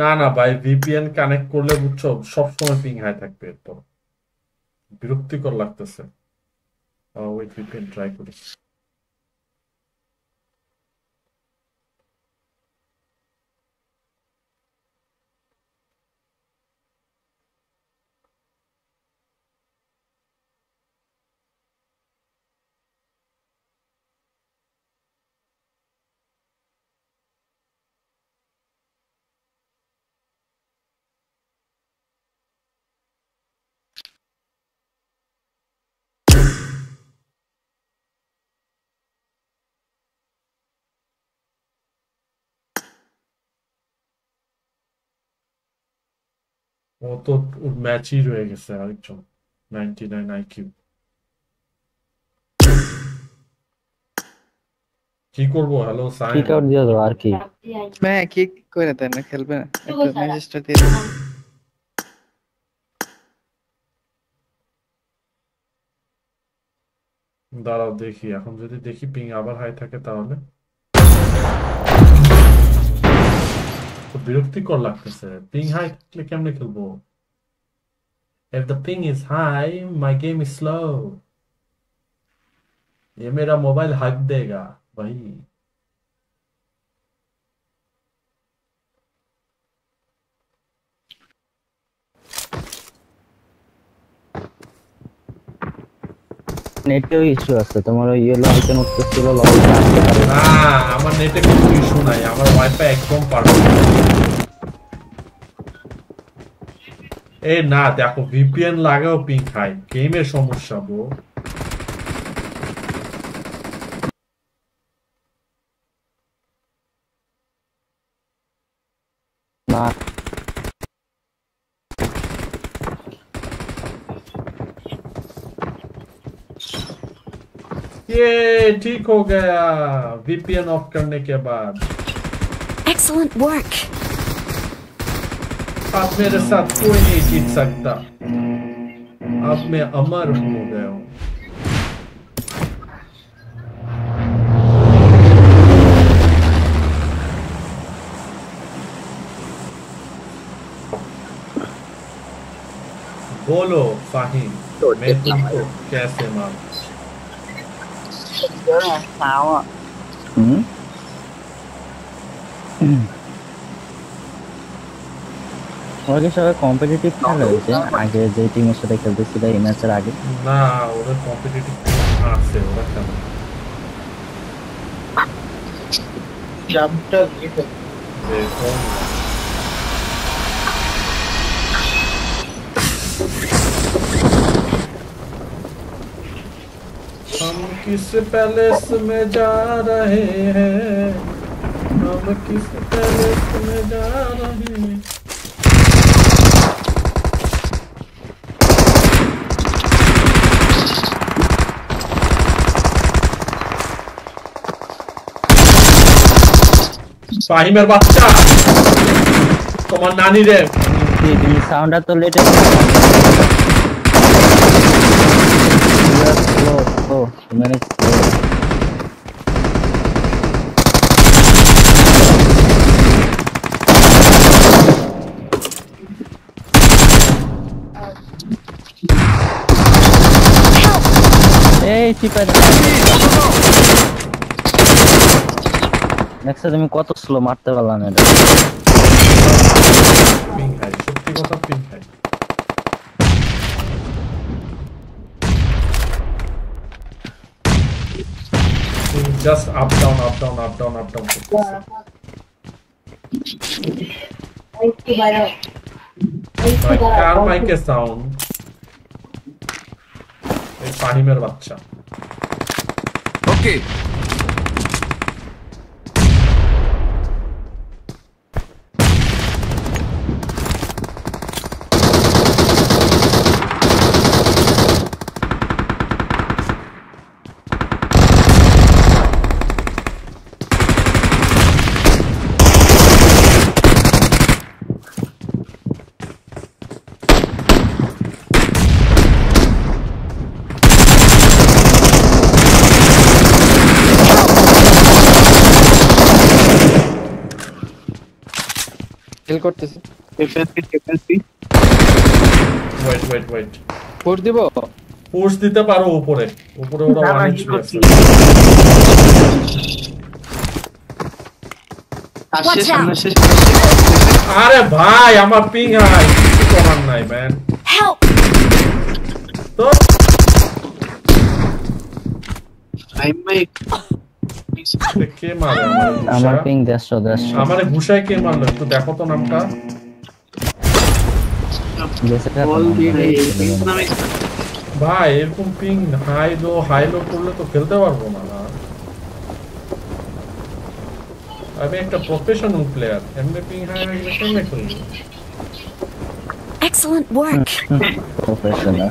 না না ভাই ভিপিএন কানেক্ট করলে বুঝছ সবসময় পিং হাই থাকবে এরপর। বিরক্তিকর লাগতেছে। ওয়েট ভিপিএন ট্রাই করি ও তো ওর ম্যাচই রয়ে গেছে আরেকজন নাইনটি নাইন আইকিউ কি করব হ্যালো সাইন কিক আউট দিয়ে দাও আর কি হ্যাঁ কি করে দেন না খেলবে না একটা মেসেজটা দিয়ে দেন। দাঁড়াও দেখি এখন যদি দেখি পিং আবার হাই থাকে তাহলে বিরক্তিকর লাগতেছে পিং হাই থাকলে কেমনে খেলবো If the ping is high, my game is slow. ये मेरा मोबाइल हक देगा भाई নেটেও ইস্যু আছে। তোমার ওই ইয়েলো আইকন উঠতেছিল লগ না আমার নেটে কোনো ইস্যু নাই, আমার ওয়াইফাই একদম পারফেক্ট এ না, দেখো ভিপিএন লাগাও পিং খায়। গেমের সমস্যা ব্রো ये ठीक हो गया। वीपीएन ऑफ़ करने के बाद। Excellent work. अब मेरे साथ कोई नहीं जीत सकता। अब मैं अमर हो गया हूँ। बोलो फाहिम मैं तुमको कैसे मारूं হুম ওরা কি সবাই কম্পিটিটিভ খেলা হয়েছে আগে যে টিমের সাথে খেলতেছিল এই ম্যাচের আগে না ওদের কম্পিটিটিভ আছে ওরা কেন দেখো किस पैलेस में जा रहे हैं हम किस पैलेस में जा रहे हैं ফাহিমের বাচ্চা তোমার নানি রে কি তুমি সাউন্ডটা তো লেটে ও মানে এই চিপা নেক্সট তুমি কত স্লো মারতে পারলাম এটা পিং খাই সত্যি কথা পিং খাই just up down up down up down up down ভাই কার মাইকের সাউন্ড এই ফাহিমের বাচ্চা Ok. হেল করতেছি। ওয়েট ওয়েট ওয়েট ফোর্স দিব? ফোর্স দিতে পারো উপরে। উপরে ওরা অনেক আছে। আরে ভাই আমার পিং হাই কিছু করার নাই ম্যান! তো এ কে মারে আমার পিং দেড়শো দেড়শো আমারে ঘুষায় কে মারলো? একটু দেখো তো নামটা। ভাই এরকম ping high low high low করলে তো খেলতে পারব না না। আমি একটা প্রফেশনাল প্লেয়ার এমনি পিং হাই হয়ে গেলে কেমনে খেলব? Excellent work. প্রফেশনাল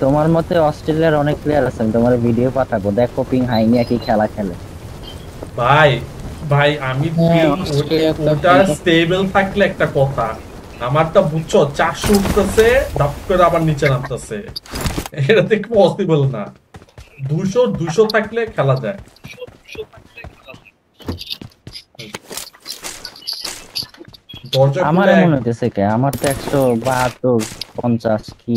তোমার মতে অস্ট্রেলিয়ার অনেক প্লেয়ার আছেন তোমার ভিডিও পাঠাবো। দেখো পিং হাই নিয়ে কি খেলা খেলে। ভাই ভাই আমি হ্যাঁ, ওটা- স্টেবল থাকলে একটা কথা। আমারটা বুঝছ চারশো উঠতেছে ধাপ করে আবার নিচে নামতেছে। এটা দেখ পসিবল না। দুশো দুশো থাকলে খেলা যায়। আমার মনে এক- হইতেছে কে? আমার তো একশো বাহাত্তর পঞ্চাশ কি?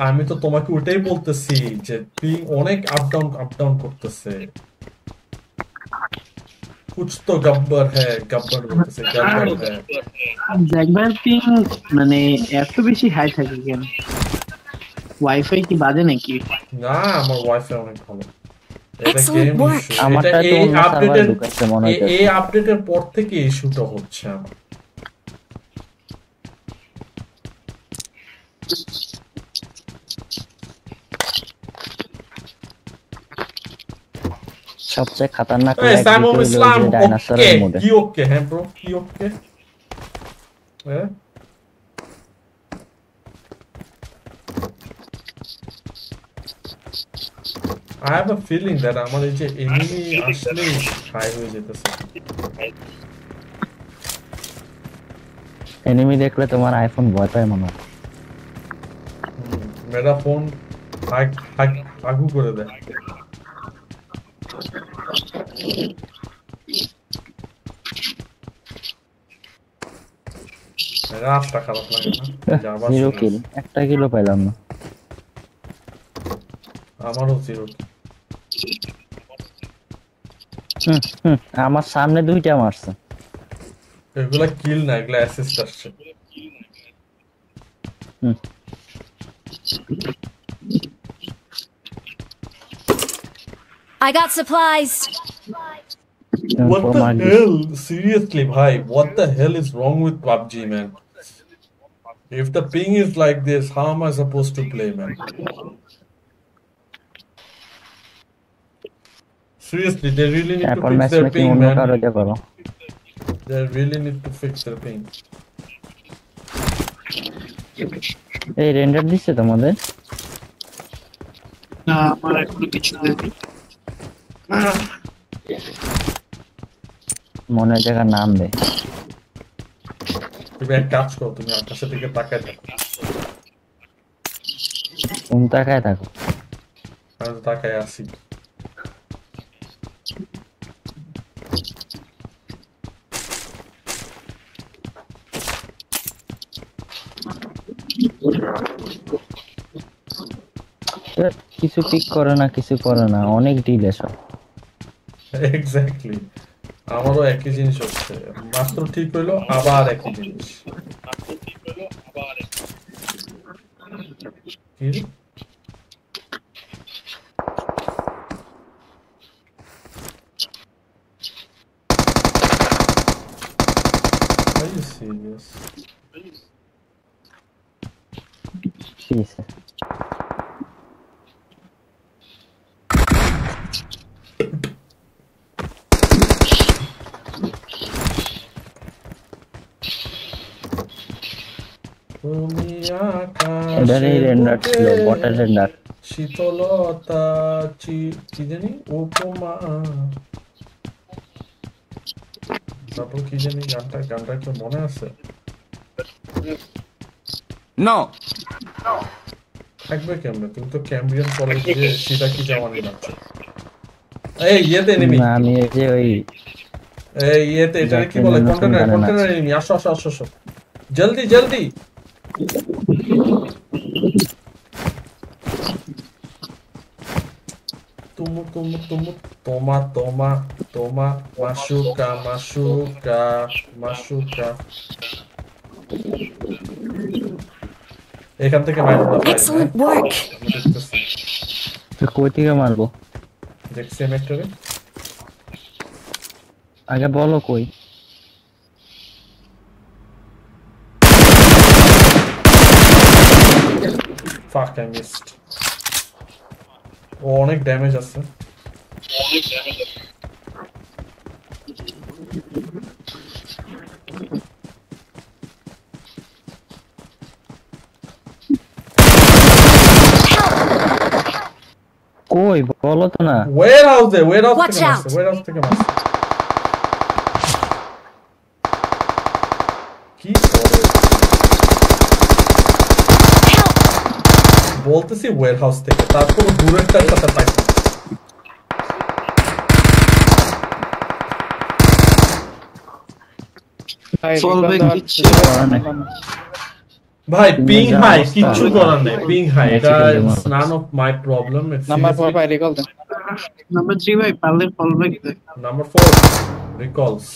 আমি তো তোমাকে ওটাই বলতেছি যে পিং অনেক আপ ডাউন আপ ডাউন করতেছে। কুছ তো গব্বর হ্যাঁ গব্বর বলতেছে গব্বর হ্যাঁ। জ্যাকবার পিং মানে এত বেশি হাই থাকে কেন? ওয়াইফাই কি বাজে নাকি? না আমার ওয়াইফাই অনেক ভালো। আমারটা তো আপডেটের মনে এই আপডেটের পর থেকে ইস্যুটা হচ্ছে আমার। সবচেয়ে খাতারনাক ডাইনোসরের মোডে কি ওকে? হ্যাঁ ব্রো কি ওকে? হ্যাঁ I have a feeling that আমার এই যে এনিমি আসলেই হাই হয়ে যেতেছে। এনিমি দেখলে তোমার আইফোন ভয় পায় মনে হয়। মেরা ফোন আগু করে দেয়। রাতটা খারাপ লাগে না যাবার জিরো সময়। কিল একটা কিলো পাইলাম না। আমারও জিরো হুম, হুম, আমার সামনে দুইটা মারছে। এগুলা কিল না এগুলা অ্যাসিস্ট আসছে। I got supplies. What the hell? Seriously, bhai, what the hell is wrong with PUBG, man? If the ping is like this, how am I supposed to play, man? Seriously, they really need to fix their ping, man. They really need to fix their ping. এই render দিচ্ছে তোমাদের? না আমার এখনও কিছু দেয়নি মনের জায়গার নাম দে। তুমি এক কাজ করো তুমি আকাশের দিকে তাকায় থাকো। তুমি তাকায় থাকো। আমি তাকায় আসি কিছু পিক করে না, কিছু করে না, অনেক ডিলে সব এক্স্যাক্টলি আমারও একই জিনিস হচ্ছে। মাত্র ঠিক হইল, আবার একই জিনিস। Are you serious? কি হইছে? তুমি এটারই আকাশের রেন্ডার ছিল বুকে বটের রেন্ডার শীতলতা চি- কি জানি উপমা তারপর কি জানি গানটা গানটা একটু মনে আছে No. থাকবে কেমনে তুমি তো ক্যাম্বিয়ান কলেজে সেটা কি জামানি লাগছে এই ইয়েতে নেমি। না আমি এই যে ওই এই ইয়েতে এটাকে কি বলে? যাকে নতুন কন্টেনার গানের কন্টেনার এনিমি আসো আসো আসো আসো। জলদি জলদি। তুমু তুমু তুমু। তোমা তোমা তোমা মাশুকা মাশুকা মাশুকা এখান থেকে মাইরো না ভাই, Excellent হ্যাঁ? work. আমি দেখতেছি তো কই থেকে মারবো দেখছি আমি একটা রে। আগে বলো কই Fuck, I missed. ও অনেক ড্যামেজ আছে কই বলো তো না ওয়ের হাউসে ওয়ের হাউস Watch থেকে out! মারছে ওয়ের হাউস থেকে মারছে কি করে বলতেছি ওয়ের হাউস থেকে। তারপর দূরেরটার সাথে পাইছি। ভাই চলবে recall দেওয়ার কিচ্ছু সুযোগ করার নাই। পেলাম না। ভাই পিং হাই। কিচ্ছু করার নেই পিং হাই এটা none of my problem number four ভাই রিকল দেন নাম্বার থ্রি ভাই পারলে ফল ব্যাক দেখ নাম্বার ফোর রিকলস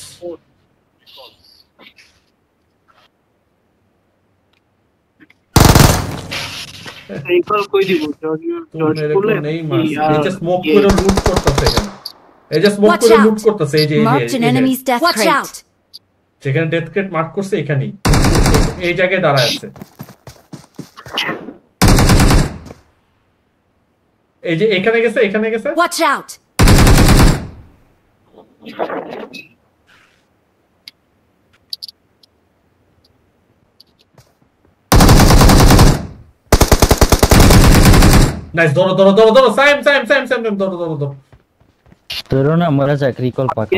এই কল কই দিব? জর্জ স্কুলে নেই মাস। এই যে স্মোক করে লুট করতেছে এখানে। এই যে স্মোক করে লুট করতেছে এই যে এই যে, Watch crate. যেখানে ডেথ ক্রেট মার্ক করছে এখানেই। এই জায়গায় দাঁড়ায় আছে। এই যে এখানে গেছে এখানে গেছে? Watch out! নাইস ধরো ধরো ধরো ধরো সাইম সাইম সাইম সাইম সাইম ধরো ধরো ধরো। না মরে যাক রিকল পাকা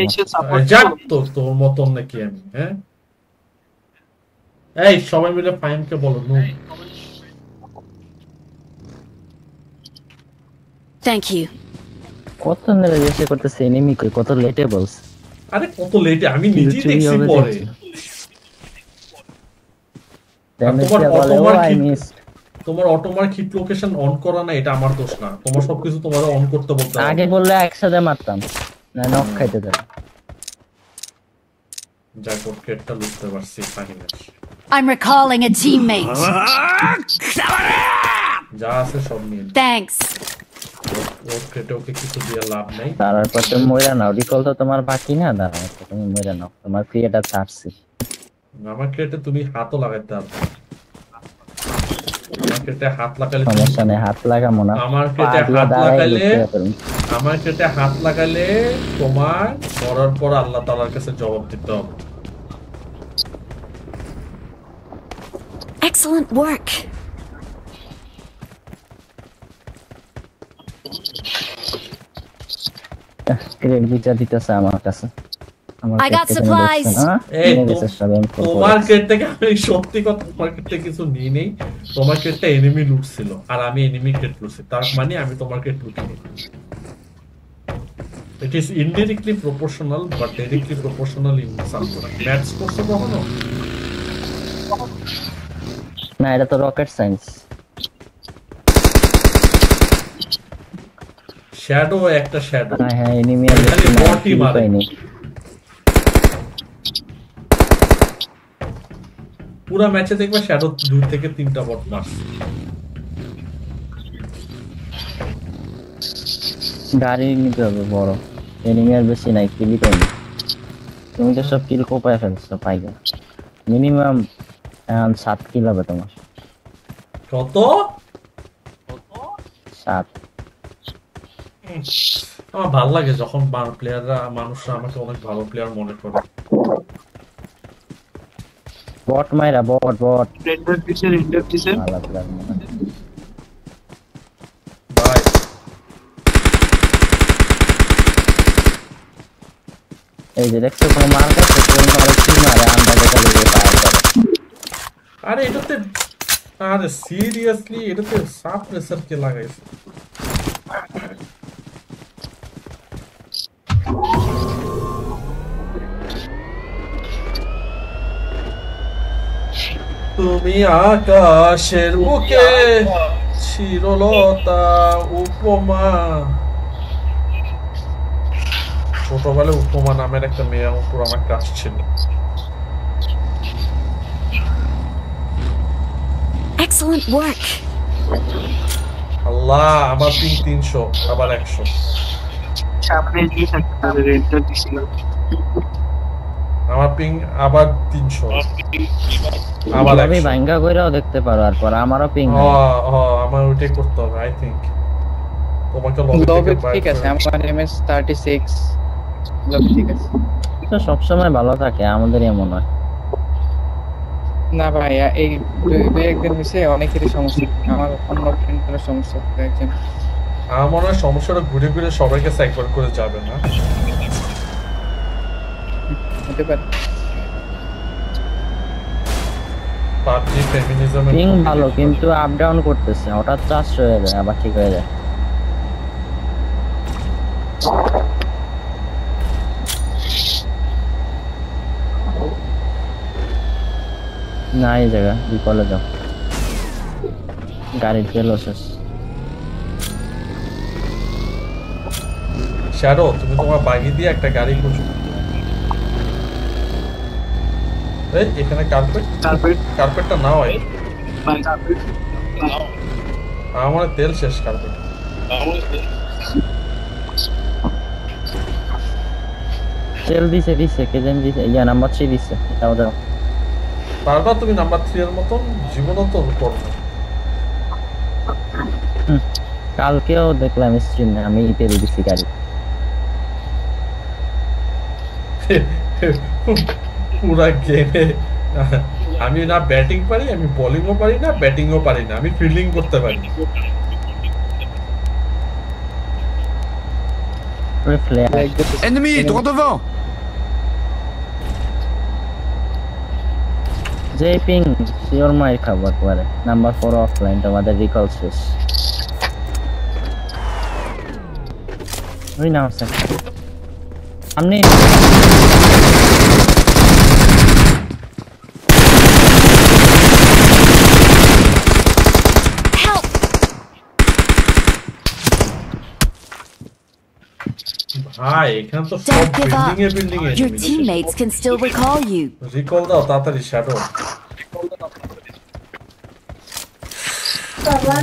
যাক তো তোর মতন নাকি আমি হ্যাঁ? এই সবাই মিলে ফাইমকে বলো নু। Thank you. কত নেড়ে এসে করতেছে এনিমি কই কত লেটে বলস আরে কত লেটে আমি নিজেই চুরি দেখছি পরে। তোমার অটোমার কি- মিস তোমার অটোমার লোকেশন অন করা না এটা আমার দোষ না। তোমার সবকিছু তোমার অন করতে বলতে আগে বললে একসাথে মারতাম না নক খাইতে দেব। যাই হোক ক্রেটটা লুটতে পারছি ফাহিমের। I'm recalling a teammate. যা আছে সব নিয়ে নে। Thanks. মইরা নাও। রিকল তো তোমার বাকি না? দাঁড়াও তুমি মইরা নাও। তোমার ক্রিয়েটার ছাড়ছি। আমার ক্রেটে তুমি হাতও লাগাইতে আমার ক্রেটে হাত লাগালে সমস্যা নেই হাত লাগামো না। আমার দিয়ে হাত লাগালে আমার ক্রেটে হাত লাগালে তোমার মরার পর আল্লাহ তালার কাছে জবাব দিতে হবে। Excellent work. ক্রেট বিচার দিতেছে আমার কাছে। আমার I got supplies. যাচ্ছে না? এই নিয়ে তো- গেছে সব M4 তোমার ক্রেট থেকে আমি সত্যি কথা তোমার ক্রেট থেকে কিছু নিই নেই। তোমার ক্রেটটা এনিমি লুটছিল আর আমি এনিমি ক্রেট লুটছি। তার মানে আমি তোমার crate লুটিনি it is indirectly proportional but directly proportional in something maths করছ কখনো? না এটা তো রকেট সায়েন্স শ্যাডো একটা শ্যাডো হ্যাঁ হ্যাঁ এনিমি আর bot-ই মারে। পুরো ম্যাচে দেখবে শ্যাডো দুই থেকে তিনটা বট মারছে। গাড়ি নিতে হবে বড়। এনিমি আর বেশি নাই কিলি তুমি তো সব কিল কোপায় ফেলছো পাইগা। মিনিমাম সাত কিল হবে তোমার। কত? সাত। আমার ভালো লাগে যখন প্লেয়াররা মানুষরা আমাকে অনেক ভালো প্লেয়ার মনে করে। বট মাইরা বট বট রেন্ডার দিছে রেন্ডার দিছে ভালো player বাই এই যে দেখছ কোনো মার কাছে কোন মারে? আন্দাজে আরে এটাতে আরে সিরিয়াসলি এটাতে সাপ প্রেসার কে লাগাইছে তুমি আকাশের বুকে চিরলতা উপমা ছোটবেলায় উপমা নামের একটা মেয়ে আমার পুরো আমার কাজ ছিল Excellent work. আল্লাহ আমার পিং তিনশো আবার একশো। সামনে তাদের আমার পিং আবার আবার আমি ভাঙ্গা কইরাও দেখতে পারো আর পর আমারও পিং হ হ আমার ওইটাই করতে হবে আই থিঙ্ক তোমাকে লবি ঠিক আছে আমার এমএস থার্টি সিক্স ঠিক আছে। তো সবসময় ভালো থাকে আমাদের এমন হয়। না ভাই এই দুই একদিন হয়েছে অনেকেরই সমস্যা। আমার অন্য ফ্রেন্ডের সমস্যা হচ্ছে একজন। আমার মনে হয় সমস্যাটা ঘুরে ঘুরে সবাইকে একবার করে যাবে না। হতে পারে। পাবজি পিং ভালো কিন্তু আপ ডাউন করতেছে হঠাৎ চারশো হয়ে যায় আবার ঠিক হয়ে যায়। না এই জায়গা বিপলে যাও। গাড়ির তেল শেষ শ্যাডো তুমি তোমার বাগি দিয়ে একটা গাড়ি খুঁজো। এই এখানে কার্পেট কার্পেট কার্পেটটা মানে কার্পেট আমার তেল শেষ কার্পেট তেল দিছে দিছে কে জানি দিছে ইয়া নাম্বার থ্রি দিছে। দাও দাও বারবার তুমি নাম্বার থ্রি এর মতন জীবনও তো করো কালকেও দেখলাম স্ট্রিম আমি তেল দিছি গাড়ি। পুরা গেমে আমি না ব্যাটিং পারি আমি বোলিংও পারি না ব্যাটিংও পারি না আমি ফিল্ডিং করতে পারি Ennemi, droit devant যে পিং শিওর মাইর খাব একবারে নাম্বার ফোর অফলাইন তোমাদের রিকল শেষ ওই নাম আছে আপনি ভাই এখানে তো সব Don't give up. বিল্ডিং এ বিল্ডিং এ Your teammates can still recall you. Recall দাও তাড়াতাড়ি শ্যাডো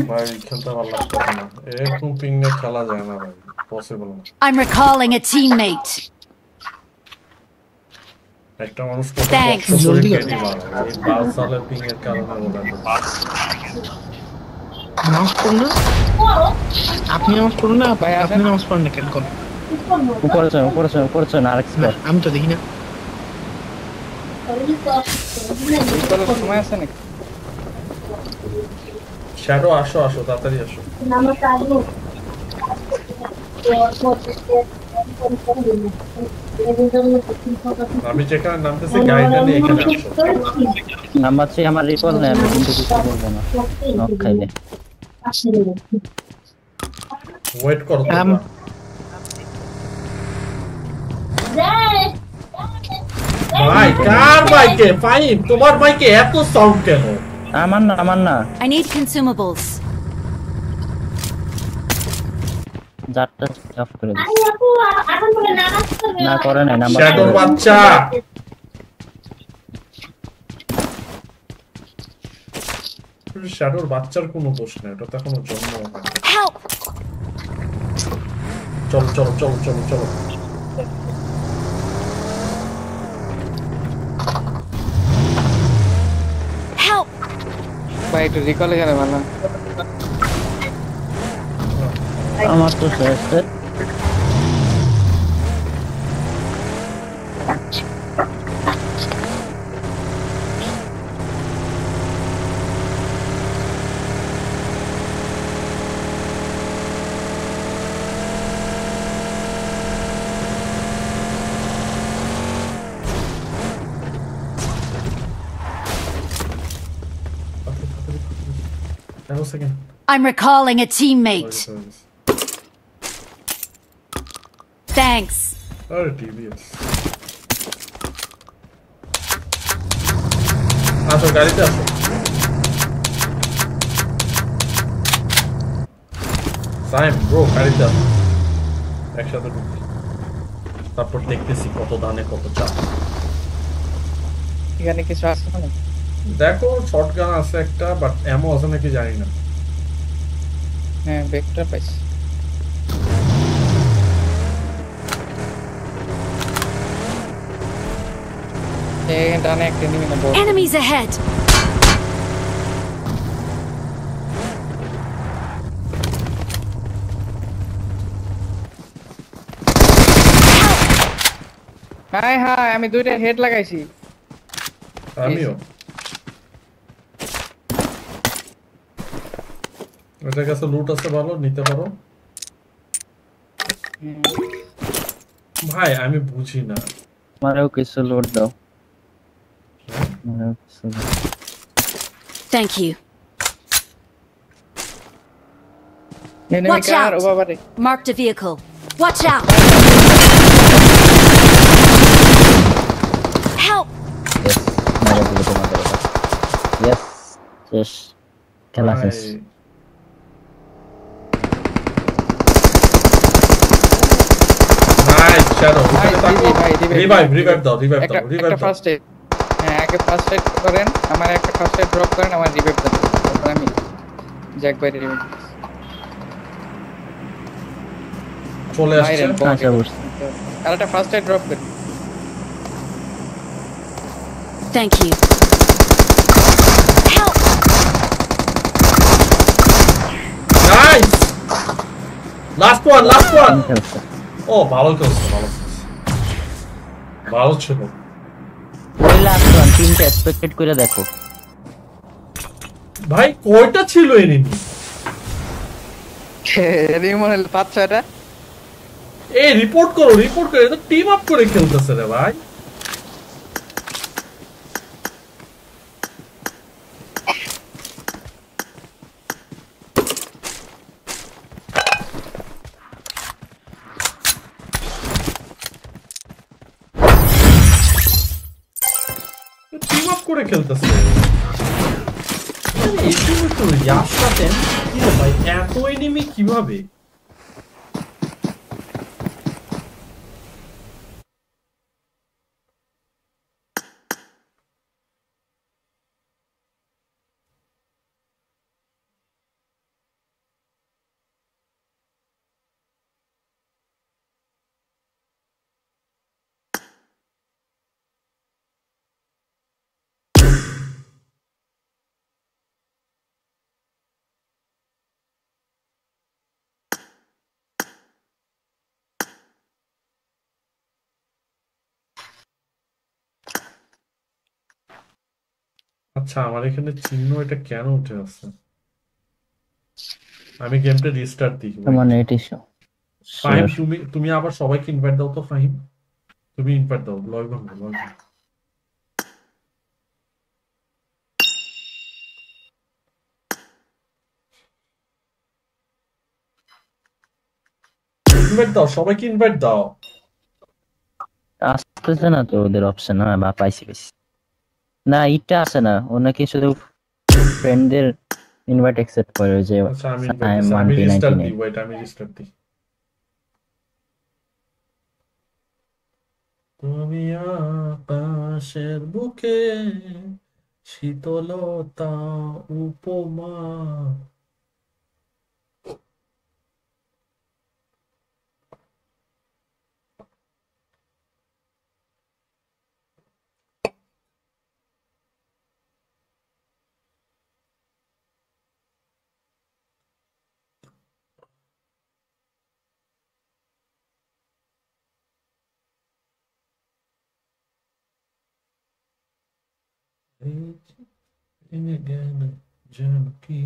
ভাই খেলতে ভালো লাগতেছে না। এরকম পিং এ খেলা যায় না ভাই। পসিবল না। I'm recalling a teammate. একটা মানুষ কত Thanks. কষ্ট করে। কেটে মারে এই পাঁচ সালের পিং এর কারণে ওরা নামাজ পড়ুন আপনি নামাজ পড়ুন না ভাই, আপনি। নামাজ পড়েন না কেন কোন উপরে চল উপরে চল উপরে চল আরেক স্পট আমি তো দেখি না। সময় আছে নাকি শ্যাডো আসো আসো তাড়াতাড়ি আসো। আমি যেখানে নামতেছি গাড়িটা নিয়ে এখানে আসো। নাম্বার থ্রি আমার রিকল নেই আমি কিন্তু কিছু বলব না। নক খাইলে। ওয়েট করো ভাই কার বাইকে ফাইন তোমার বাইকে এত সাউন্ড কেন? আমার না আমার না। I need consumables. যারটা অফ করে দিস না করে নাই নাম্বার শ্যাডোর বাচ্চা! শ্যাডোর বাচ্চার কোনো দোষ নেই ওটা তো এখনও জন্ম। Help! চলো চলো চলো চলো চলো। ভাই একটু রিকল গেলে ভালো আমার তো শেষ। I was thinking. I'm recalling a teammate. Thanks. What a devious. আসো গাড়িতে আসো সাইম ব্রো গাড়িতে আসো একসাথে ঢুকছি তারপর দেখতেছি কত দানে কত চাপ এখানে কিছু আসছে না দেখো শর্ট গান আছে একটা বাট এমন আছে নাকি জানি না হ্যাঁ ভেক্টর পাইছি। এই ডানে একটা নিবি না বল। Enemies ahead! হাই হাই আমি দুইটা হেড লাগাইছি। আমিও। ওটার কাছে লুট আছে ভালো নিতে পারো হুম। ভাই আমি বুঝি না আমারও কিছু লোড দাও আমারও কিছু দাও। Thank you. Enemy Watch car, out. ও বাবা রে Marked a vehicle. Watch out! Help! Yes, মেরে দিবে তোমাদের এবার। Yes, শেষ। খেলা ভাই, শেষ। নাইস শ্যাডো ভাই, দিবি, ভাই, রিভাইভ রিভাইভ দাও রিভাইভ দাও রিভাইভ দাও। ফার্স্ট এড হ্যাঁ আগে ফার্স্ট এড করেন আমার একটা ফার্স্ট এড ড্রপ করেন আমার রিভাইভ দেন তারপর আমি জ্যাক বাই রিভাইভ চলে আসছে। মাইরেন আশা আর একটা ফার্স্ট এড ড্রপ করেন! Nice last one last one তিন খেলছে। ও ভালো খেলছে ভালো ভালো ছিল। ওই last one, তিনটে expected করে দেখো। ভাই কয়টা ছিল এনিমি মনে পাঁচ ছয়টা। এই রিপোর্ট করো রিপোর্ট করে টিম আপ করে খেলতেছে রে ভাই টিম আপ করে খেলতেছে এই তুমি তো ইয়াসটা দেন কি ভাই? এত এনিমি কীভাবে? আচ্ছা আমার এখানে চিহ্ন এটা কেন উঠে আসছে? আমি গেমটা রিস্টার্ট দিই net issue। ফাহিম তুমি তুমি আবার সবাইকে ইনভাইট দাও তো ফাহিম? তুমি ইনভাইট দাও লয় ভাঙো লয় ভাঙো। ইনভাইট দাও সবাইকে ইনভাইট দাও। আসতেছে না তো ওদের অপশন না বা পাইছি পাইছি। না ইটা আছে না। ও নাকি শুধু ফ্রেন্ডদের ইনভাইট অ্যাকসেপ্ট করে যে আচ্ছা আমি 1P99 দিই ওয়েট আমি রিস্টার্ট দিই। তুমি আকাশের বুকে শীতলতা উপমা পেয়েছি গান ঝাঁকি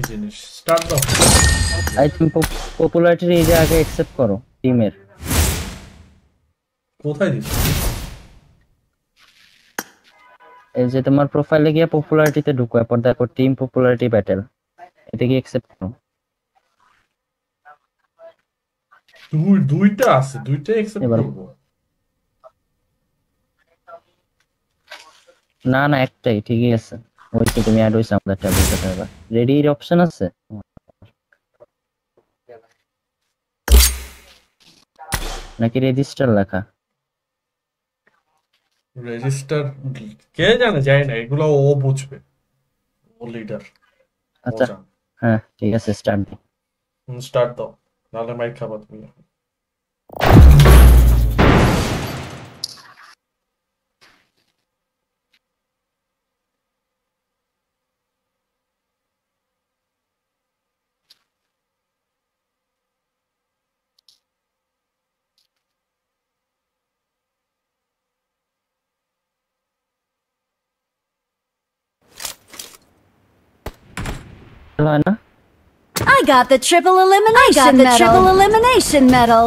জানে পপুলারিটি এই আগে অ্যাকসেপ্ট করো টিমের কোথায় দিচ্ছ? এই যে তোমার প্রোফাইলে গিয়ে পপুলারিটিতে ঢুকো এরপর দেখো টিম পপুলারিটি ব্যাটেল এটা কি অ্যাকসেপ্ট করো? দুই দুইটা আছে দুইটা অ্যাকসেপ্ট করব। না না একটাই ঠিকই আছে। ওইটা তুমি অ্যাড হইছে আমাদের ট্যাবলেটে এবার। রেডি এর অপশন আছে? নাকি রেজিস্টার লেখা? রেজিস্টার কে জানে? যায় না এগুলো ও বুঝবে। ও লিডার আচ্ছা। হ্যাঁ ঠিক আছে স্টার্ট স্টার্ট দাও। নাহলে মাইক খাবার তুমি। হয় না I got the triple elimination I got the medal. triple elimination medal.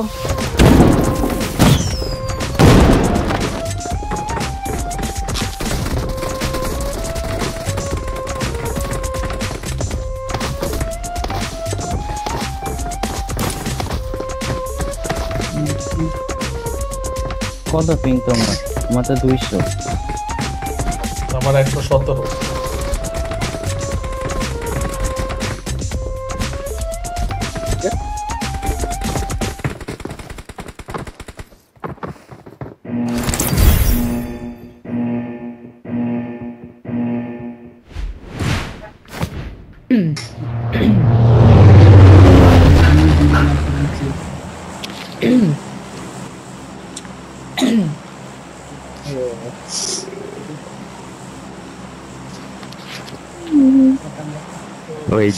কত পিং তোমার আমার তো দুইশো আমার একশো সতেরো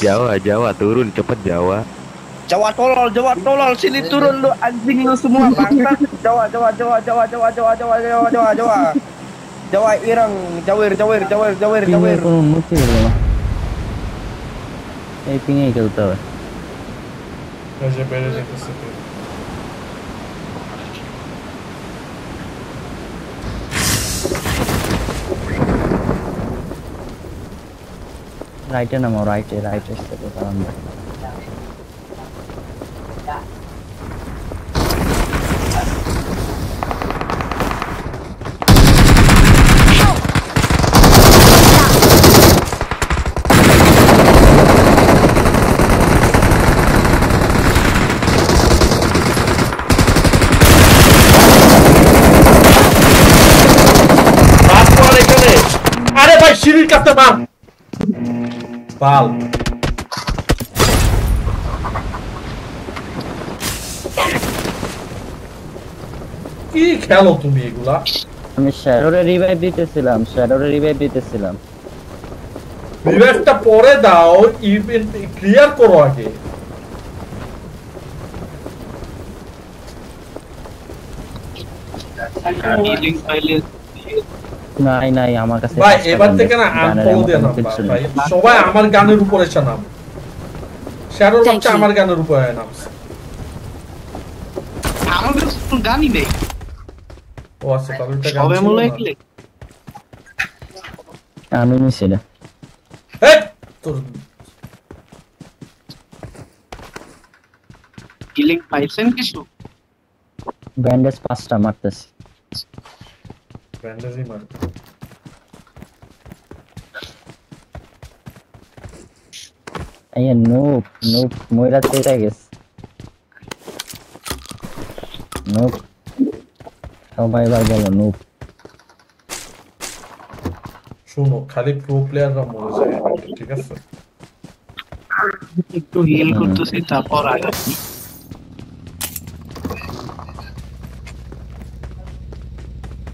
Jawa, Jawa turun cepet Jawa. Jawa tolol, Jawa tolol, sini turun lu anjing lu semua bangsa. Jawa, Jawa, Jawa, Jawa, Jawa, Jawa, Jawa, Jawa, Jawa, Jawa. Jawa ireng, Jawir, Jawir, Jawir, Jawir, Jawir. Pinggir musuh ya. Eh pingin kita tahu. Jawa, Beres itu sendiri. রাইটে নামো রাইটে রাইটে আসতে পারলাম না Shirin Kataman. পাল। কি খেলো তুমি এগুলা? আমি শ্যাডোরে রিভাইভ দিতেছিলাম শ্যাডোরে রিভাইভ দিতেছিলাম। রিভাইভটা পরে দাও ইভেন্ট ক্লিয়ার করো আগে। নাই নাই আমার কাছে ভাই এবার থেকে না আনফলো দিয়ে নাম ভাই সবাই আমার গানের উপরে নাম বাচ্চা আমার গানের উপরে নামছে আমার কাছে গানই নেই। ও আচ্ছা তাহলে ওটা গান সবে মূল্য না। আমি নিছি না এই, তোর কিলিং পাইছেন কিছু? ব্যান্ডেজ পাঁচটা মারতেছি। ব্যান্ডেজই মার আইয়া নুপ নুপ ময়রা তেরা গেছে নুপ সবাই এবার বলো নুপ শুনো খালি প্রো প্লেয়াররা মরে যায় ঠিক আছে একটু হিল করতেছি তারপর আগাচ্ছি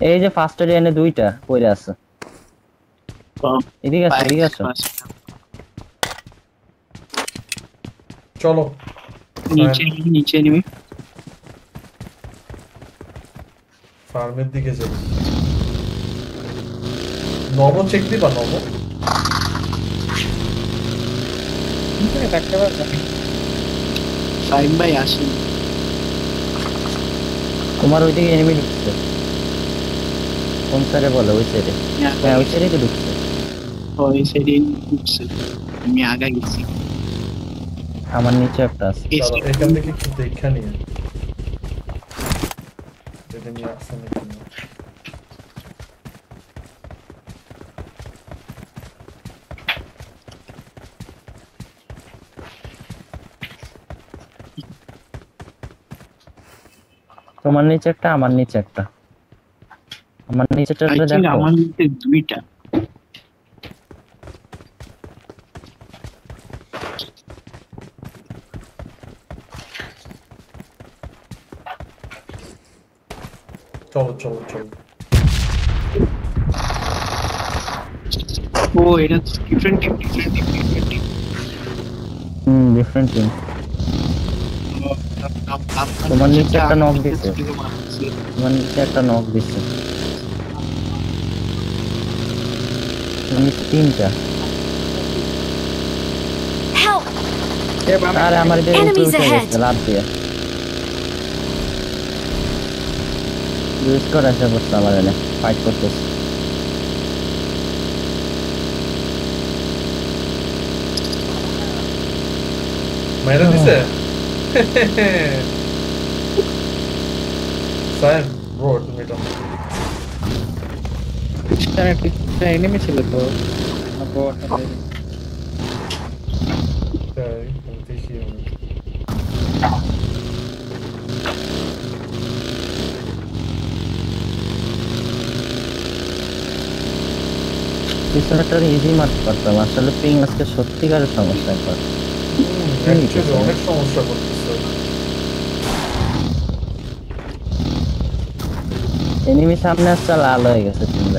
এই যে ফার্স্ট এনে দুইটা পড়ে আছে। এদিকে আসো এদিকে আসো চলো। নিচে নিচে নিবি। ফার্মের দিকে যাব। নব চেক দিবা নব? সাইম ভাই আসেন। তোমার ওইদিকে এনিমি ঢুকছে। কোন সাইডে বলো? ওই সাইডে হ্যাঁ ওই সাইডে তো ঢুকছে। ওই সেদিন উঠছে আমি আগা গেছি। আমার নিচে একটা আছে। এখান থেকে একটু দেখা নিয়ে। এটা নিয়ে আসছে নাকি তোমার নিচে একটা আমার নিচে একটা। আমার নিচেটা I think দেখো আমার নিচে দুইটা চলো চলো চলো ও এটা different team different team different team hmm different team তোমার নিচে একটা নক দিছে তোমার নিচে একটা নক দিছে তোমার নিচে তিনটা। Help! আরে আমার এটা Enemies উঠে ahead! গেছে লাভ দিয়ে। ইউজ করে এসে পড়ছে আমার এনে ফাইট করতেছে। মেরে দিছে? সাহেব ব্রো তুমি এটা পিছনে একটা এনিমি ছিল তো না বট না দেখি। তাই আমি দেখি আমি। পিছনেটা ইজি মারতে পারতাম আসলে পিং আজকে সত্যিকারের সমস্যা একবার হুম, actually অনেক সমস্যা করতেছে এনিমি সামনে আসছে লাল হয়ে গেছে পিংটা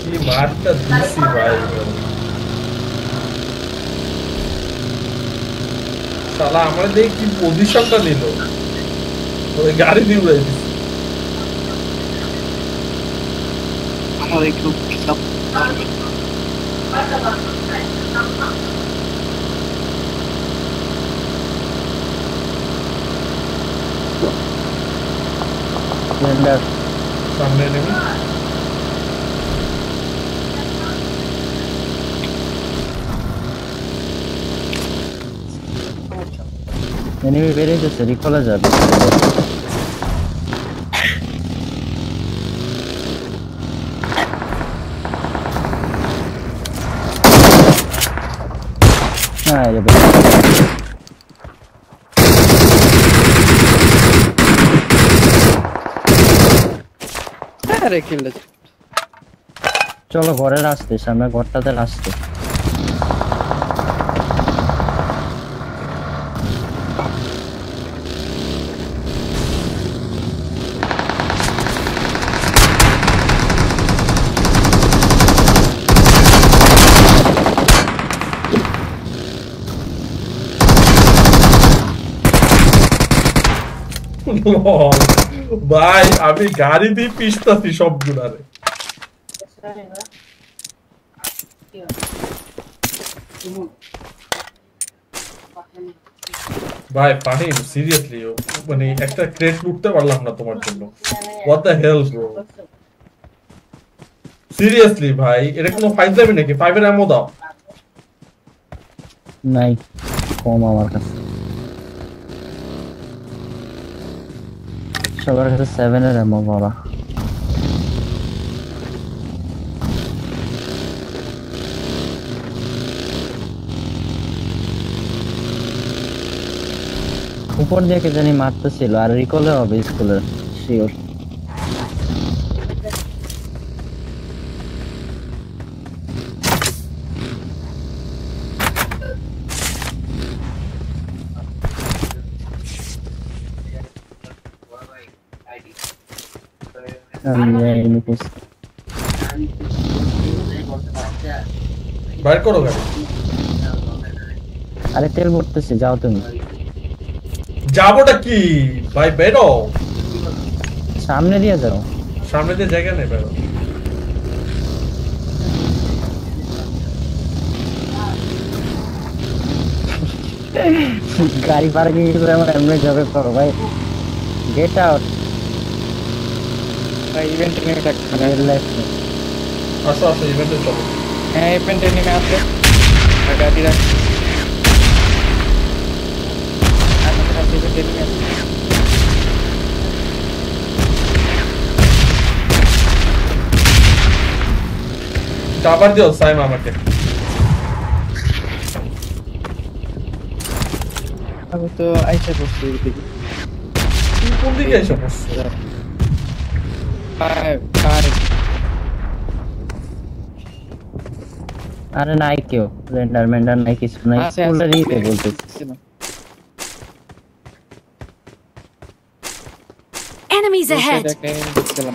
কি মারটা দিছি ভাই শালা আমার দেখি কি পজিশনটা নিল ওই গাড়ি দিয়ে উড়াই দিছি আমার একটু পিকআপ সিলিন্ডার সামনে নেমি এনিমি বেরিয়ে যাচ্ছে রিকলে যাবে হ্যাঁ রে কিলটা চলো ঘরের আসতে সামনে ঘরটাতে আসতে লল। ভাই, আমি গাড়ি দিয়ে পিসতাছি সবগুলারে। ভাই ফাহিম সিরিয়াসলি মানে একটা ক্রেট লুটতে পারলাম না তোমার জন্য। What the hell bro seriously ভাই, এটা কোনো ফাইভ যাবে নাকি? ফাইভের এমন দাও। নাই, কম আমার কাছে। সবার কাছে সেভেনের এমন বড়া উপর দিয়ে কে জানি মারতেছিল, আর রিকলে হবে স্কুলের শিওর বাইর করো গাড়ি। আরে তেল ভরতেছি যাও তুমি। যাবোটা কি? ভাই বেরো। সামনে দিয়ে যাও। সামনে দিয়ে জায়গা নেই বেরো। গাড়ি পার্কিং করে আমার এমনি যাবে করো ভাই। গেট আউট ভাই ইভেন্টে নেমে থাকবে রেড লাইট আসো আসো ইভেন্টে চলো হ্যাঁ ইভেন্টে নেমে আসবে আর গাড়ি রাখ ইভেন্টে আবার দিও সাইম আমাকে আমি তো আইসা করছি কোন দিকে এসে বসছো আর আর আরে নাই কেউ রেন্ডার মেন্ডার নাই কিছু নাই আছে, ফুলটা আছে। দিতে বলতে ছিল। Enemies এই ahead! side একটা enemy দেখছিলাম।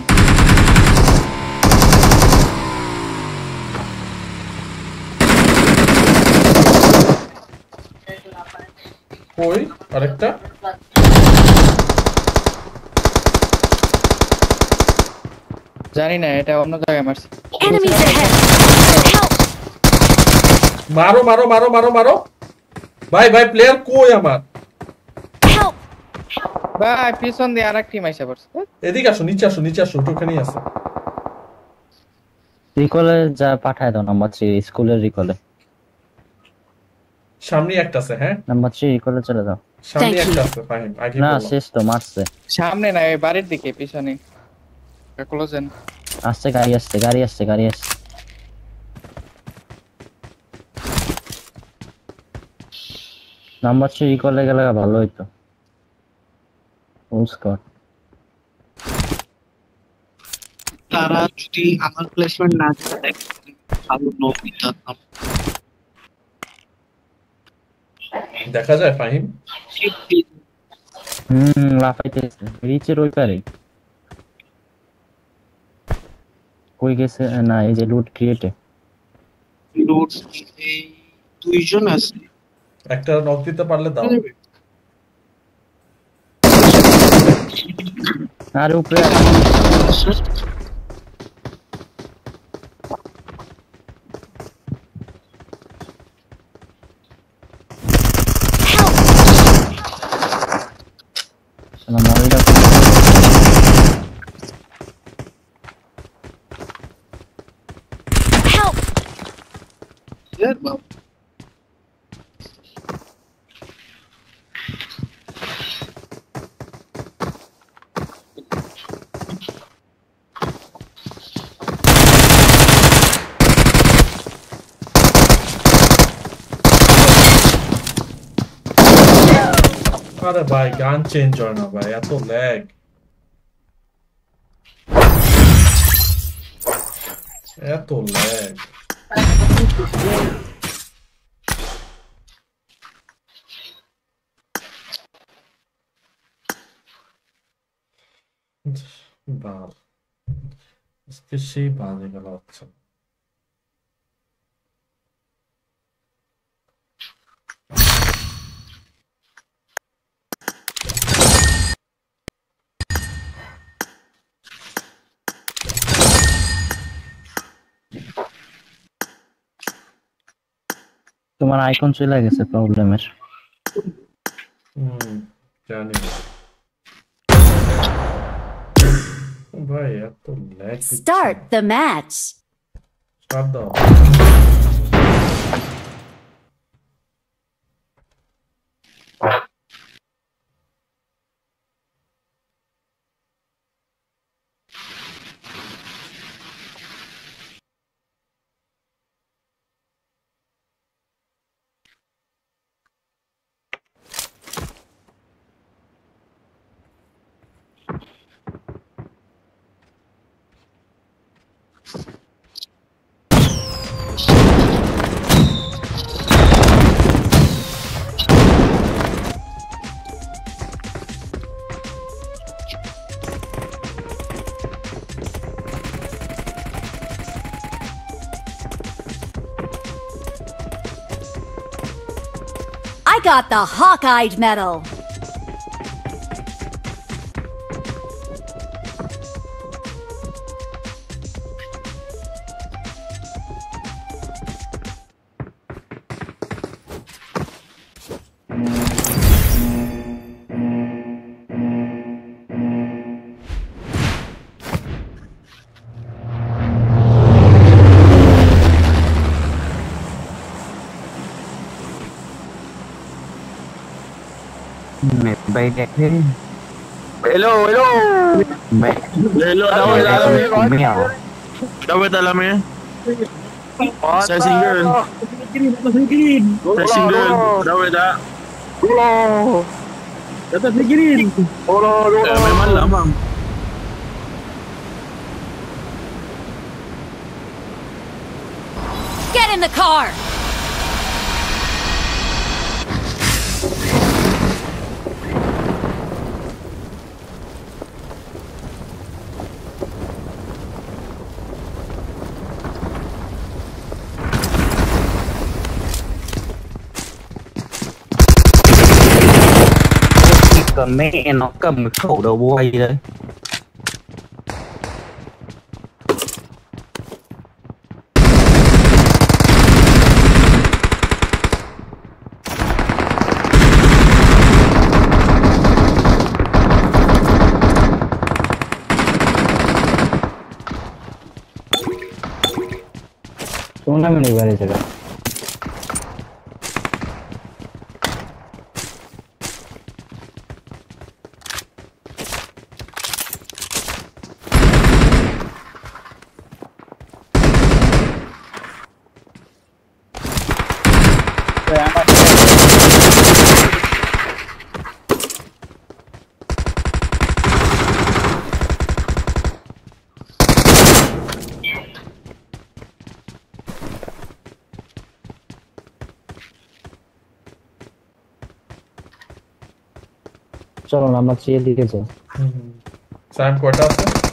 কই আরেকটা জানি না এটা অন্য জায়গায় মারছে। Enemies ahead! Help! মারো মারো মারো মারো মারো। ভাই ভাই প্লেয়ার কই আমার! ভাই পিছন দিয়ে আর এক টিম আইসা পড়ছে। এদিকে আসো নিচে আসো নিচে আসো ওখানেই আছে রিকলে যা পাঠায় দাও নাম্বার থ্রি স্কুলের রিকলে সামনে একটা আছে হ্যাঁ? নাম্বার থ্রি রিকলে চলে যাও। সামনে একটা আছে ফাহিম আগে না শেষ তো মারছে। সামনে না ওই বাড়ির দিকে পিছনে। ক্লোজেন আসছে গাড়ি আসছে গাড়ি আসছে গাড়ি আসছে নাম্বার থ্রি রিকলে গেলে ভালো হইতো ফুল স্কোর তারা যদি আমার প্লেসমেন্ট না দিতে দেয়, ভালো নোট দিতাম দেখা যায় ফাহিম। হুম লাফাইতেছে। রিচের ওই পারে কই গেছে না এই যে লুট ক্রিয়েটে লুট এই দুইজন আছে। একটা নক দিতে পারলে দাও। আর উপরে আরে ভাই গান চেঞ্জ হয় না ভাই এত ল্যাগ এত ল্যাগ বাল আজকে সেই বাজে গেল হচ্ছে তোমার আইকন চলে গেছে প্রবলেমের হুম জানি না। ভাই এত lag Start the match! Start দাও got the Hawkeye medal. saya ni Hello, hello. Baik. Hello, dah wala dah ni. Dah wala dalam ni. Saya single. Saya single. Dah wala dah. Hello. Datang sendiri. Hello, hello. Memang lama? là mẹ nó cầm cái khẩu đầu bôi đấy. Tournament वगैरह जगह চলো না আমরা চেয়ে দিকে যাই Sam কয়টা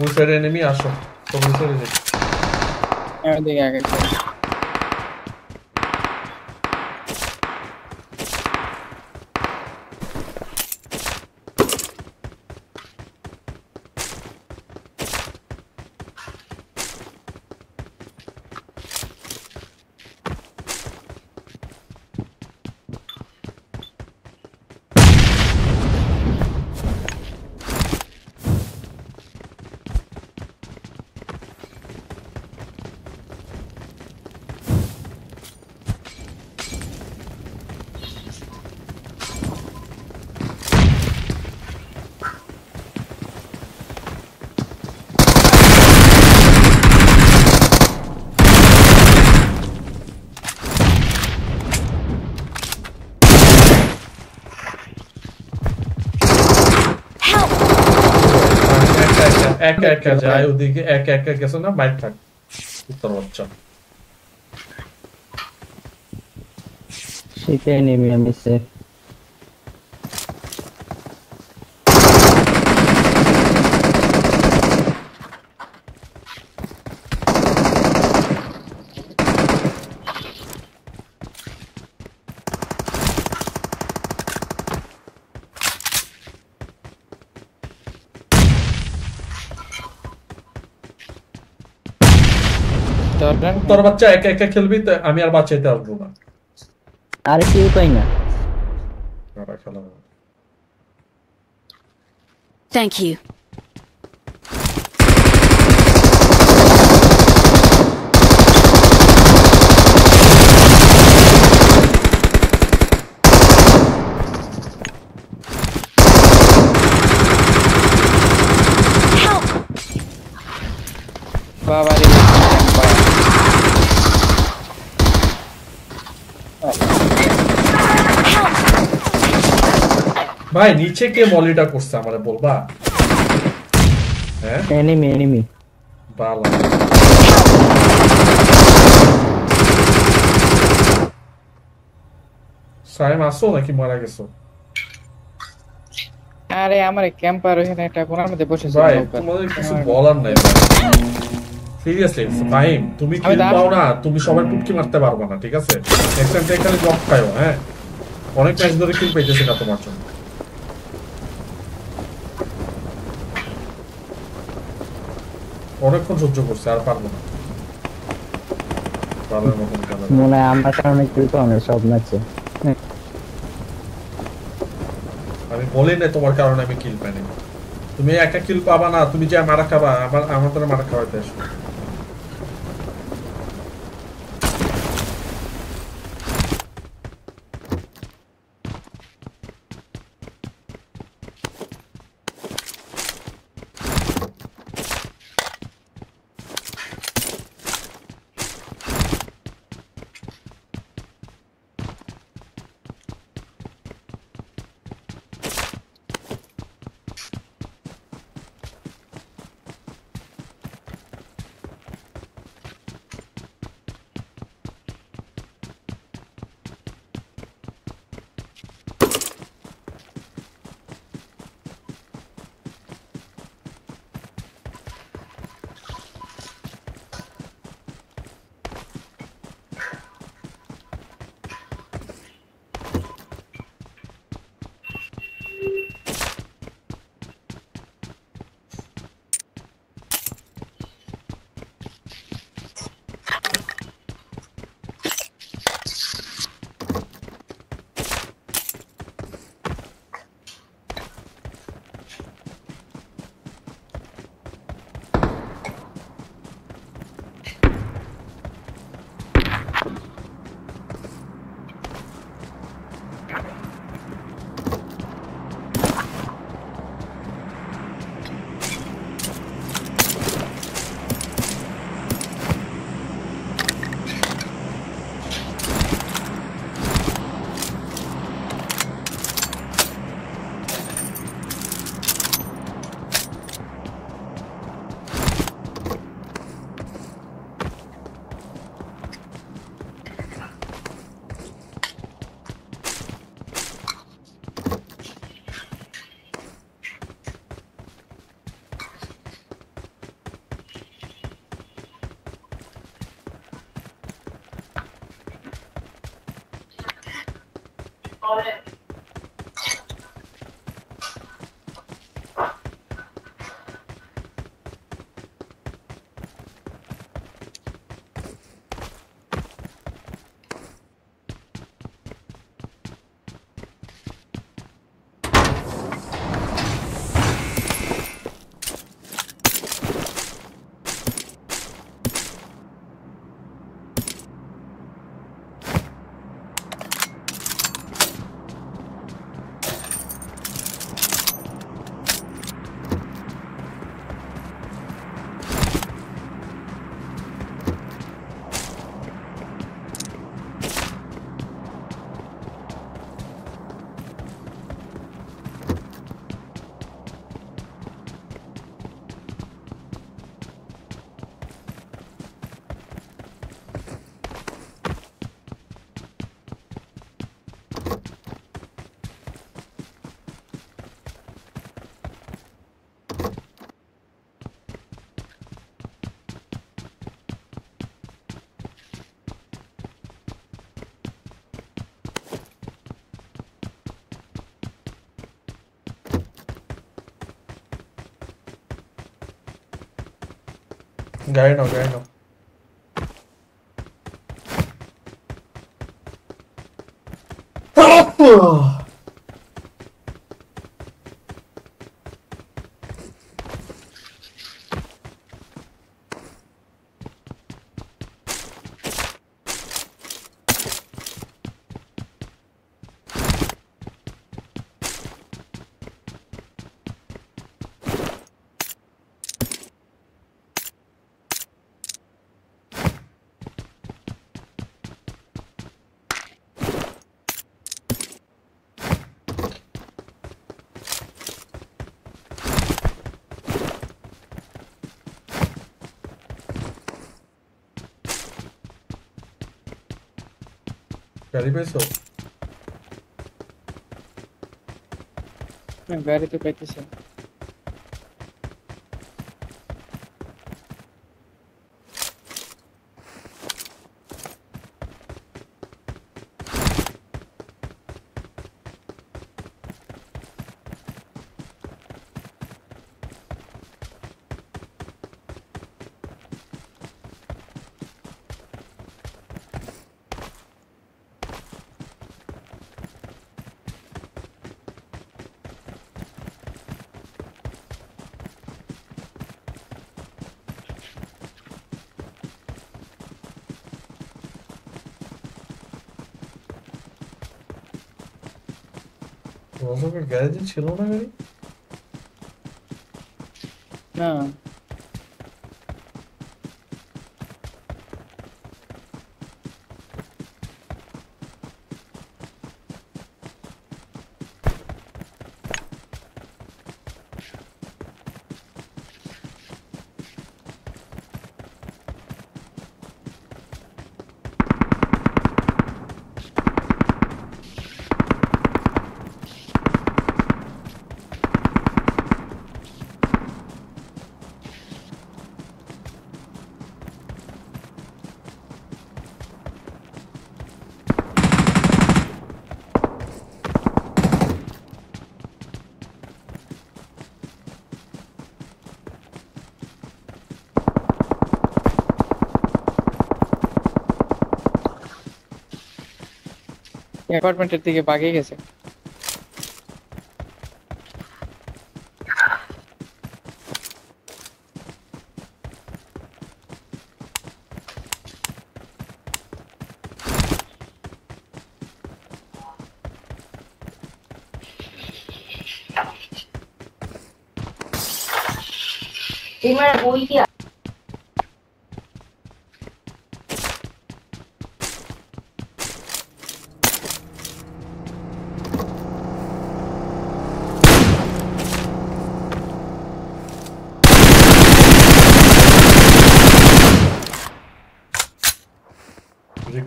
ওই সাইডে এনিমি আসো তোমরা ওই সাইডে যাই দিকে আগে একা একা যায়, ওদিকে একা একা গেছে না বাইক থাক। উত্তর বাচ্চা শীতে নেমে আমি উত্তর বাচ্চা একা একা খেলবি তো আমি আর বাচ্চাইতে আসব না আরে কি উপায় না আর খেলা হবে না। Thank you. ভাই নিচে কে মলিটা করছে আমারে বলবা? হ্যাঁ? Enemy, enemy. বালা। সাইম আসো নাকি মারা গেছো? আরে আমার ক্যাম্পার ওখানে একটা কোনার মধ্যে বসেছে ভাই তোমাদের কিছু বলার নাই সিরিয়াসলি ফাহিম তুমি দাঁড়- পাও না তুমি সবাই টুটকি মারতে পারবে না ঠিক আছে? টাইম থেকে খালি জব পাইও হ্যাঁ? অনেক ম্যাচ ধরে কিল পাইতেছে না তোমার জন্য। অনেকক্ষণ সহ্য করছে আর পারব না। মনে হয় আমার কারণে পাওয়া সব ম্যাচে আমি বলি না তোমার কারণে আমি কিল পাইনি। তুমি একটা কিল পাবা না তুমি যে মারা খাবা আমার আমাদের মারা খাওয়াইতে गाइड हो गाइड हो Oh! গাড়ি পাইছো হ্যাঁ, গাড়িতে পাইতেছে রসকের গ্যারেজে ছিল না গাড়ি না অ্যাপার্টমেন্টের দিকে বাগে গেছে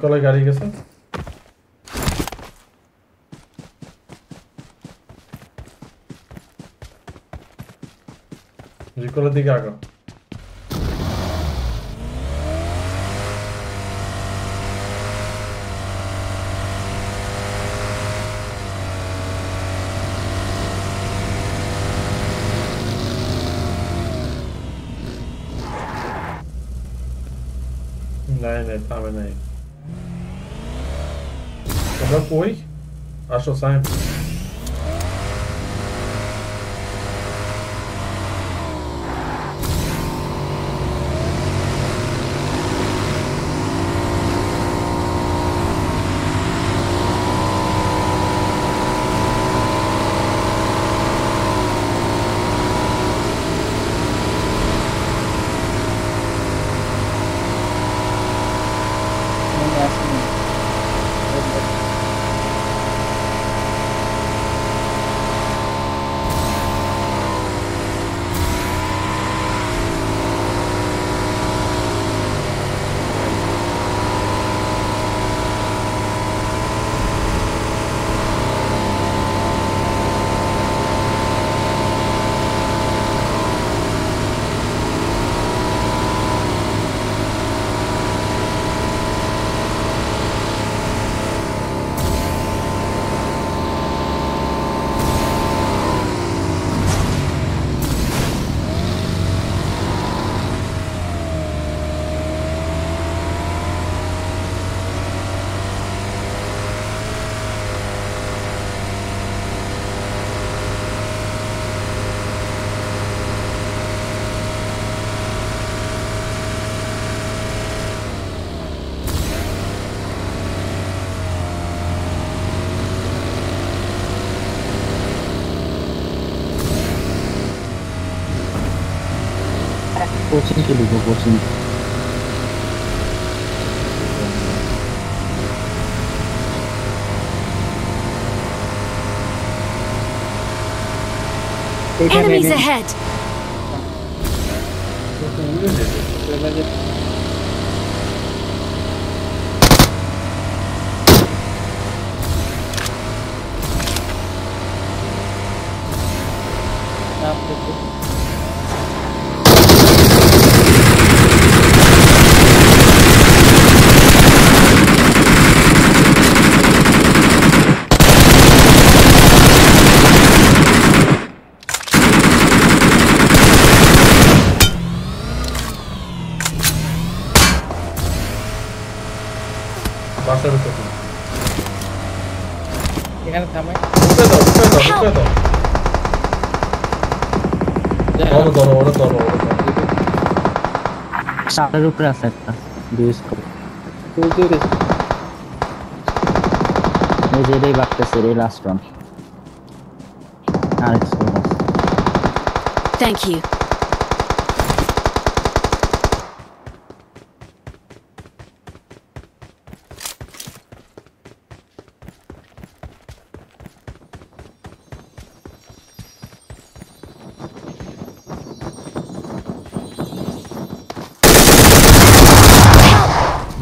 রিকলে গাড়ি গেছে রিকলের দিকে আগা নাই নাই থামে নাই তোমরা কই আসো সাইন Enemies ahead! সারের উপরে আছে একটা। দুই স্কোপ এই যে এটাই বাড়তেছে এই লাস্ট ওয়ান আর স্কোপ আছে Thank you.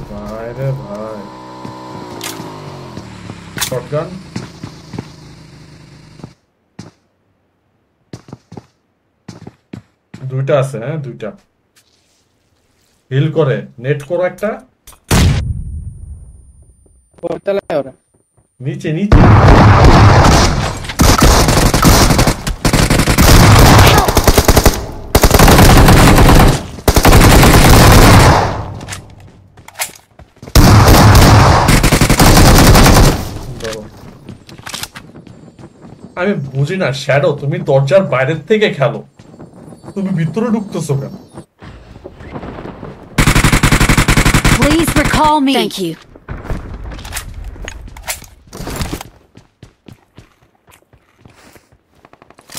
ভাই রে ভাই শটগান দুইটা আছে হ্যাঁ দুইটা। হিল করে নেট করো একটা। ওরা নিচে নিচে। আমি বুঝি না শ্যাডো তুমি দরজার বাইরের থেকে খেলো। তুমি ভিতরে ঢুকতেছো কেন Please recall me. Thank you.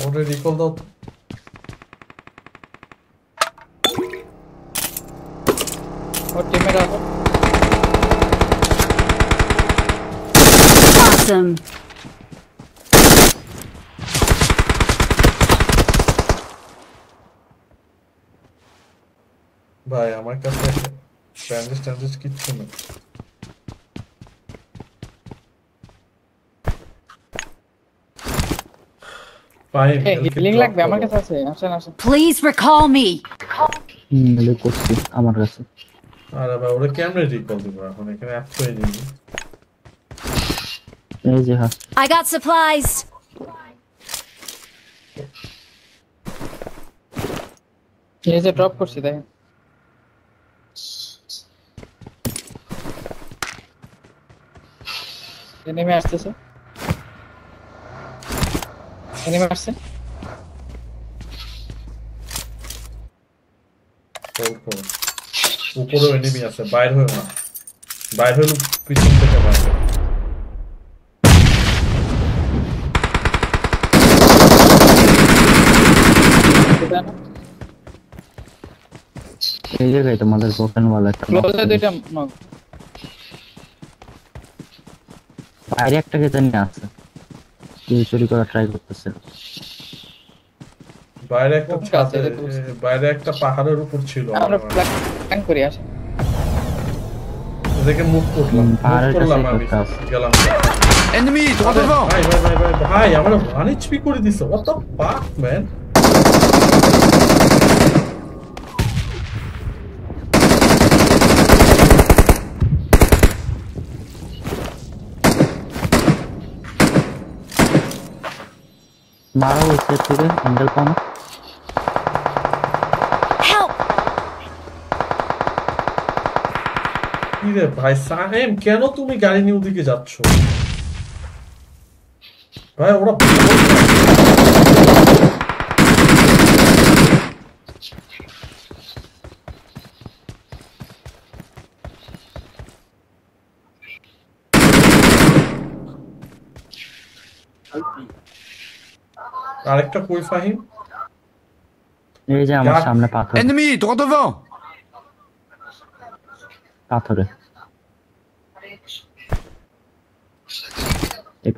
ওরে রিকল দাও তো ওর টিমের আছে Awesome. ভাই আমার কাছে স্ট্যান্ডার্ড স্ট্যান্ডার্ড কিচ্ছু নেই ফাইন হিলিং লাগবে আমার কাছে আছে আসেন আসেন Please recall me. হুম এগুলো করছি আমার কাছে। আরে ভাই ওরা কেমনে রিকল দিব এখন এখানে এত এনিমি এই যে হ্যাঁ। I got supplies. এই যে ড্রপ করছি দেখেন। এনিমি আসতেছে। এনিমি আসছে। উপরে উপরেও এনিমি আছে বাইর হয়ে না বাইর হইলে পিছন থেকে মারবে। এই জায়গায় তোমাদের knock ক্লোজে দুইটা নক বাইরে একটা কে জানি আছে। কেউ চুরি করার ট্রাই করতেছে। বাইরে একটা ছাদে। বাইরে একটা পাহাড়ের উপর ছিল আমরা প্ল্যান করি আসেন এদিকে মুভ করলাম। মুভ পাহাড়ের করলাম আমি। গেলাম। Droit devant ভাই ভাই ভাই ভাই ভাই আমার ওয়ান এইচপি করে দিছে। What the fuck man? হয়েছে থেকে অ্যাঙ্গেল পাম Help! কি রে ভাই সাহেম কেন তুমি গাড়ি নিয়ে ওদিকে যাচ্ছ ভাই ওরা আরেকটা কই ফাহিম? এই যে আমার সামনে পাথর। Droit devant পাথরে।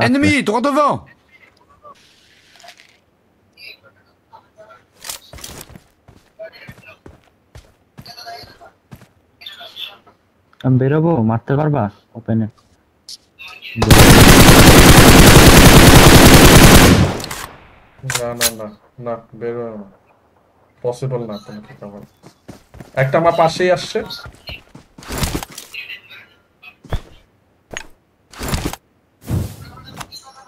Ennemi, droit আমি বেরোবো? মারতে পারবা? ওপেনে না না না না, বের না পসিবল না তোমাকে কভার একটা আমার পাশেই আসছে।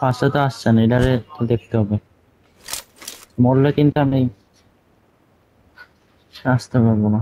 পাশে তো আসছে না, এটারে দেখতে হবে। মরলে কিন্তু আমি আসতে পারব না।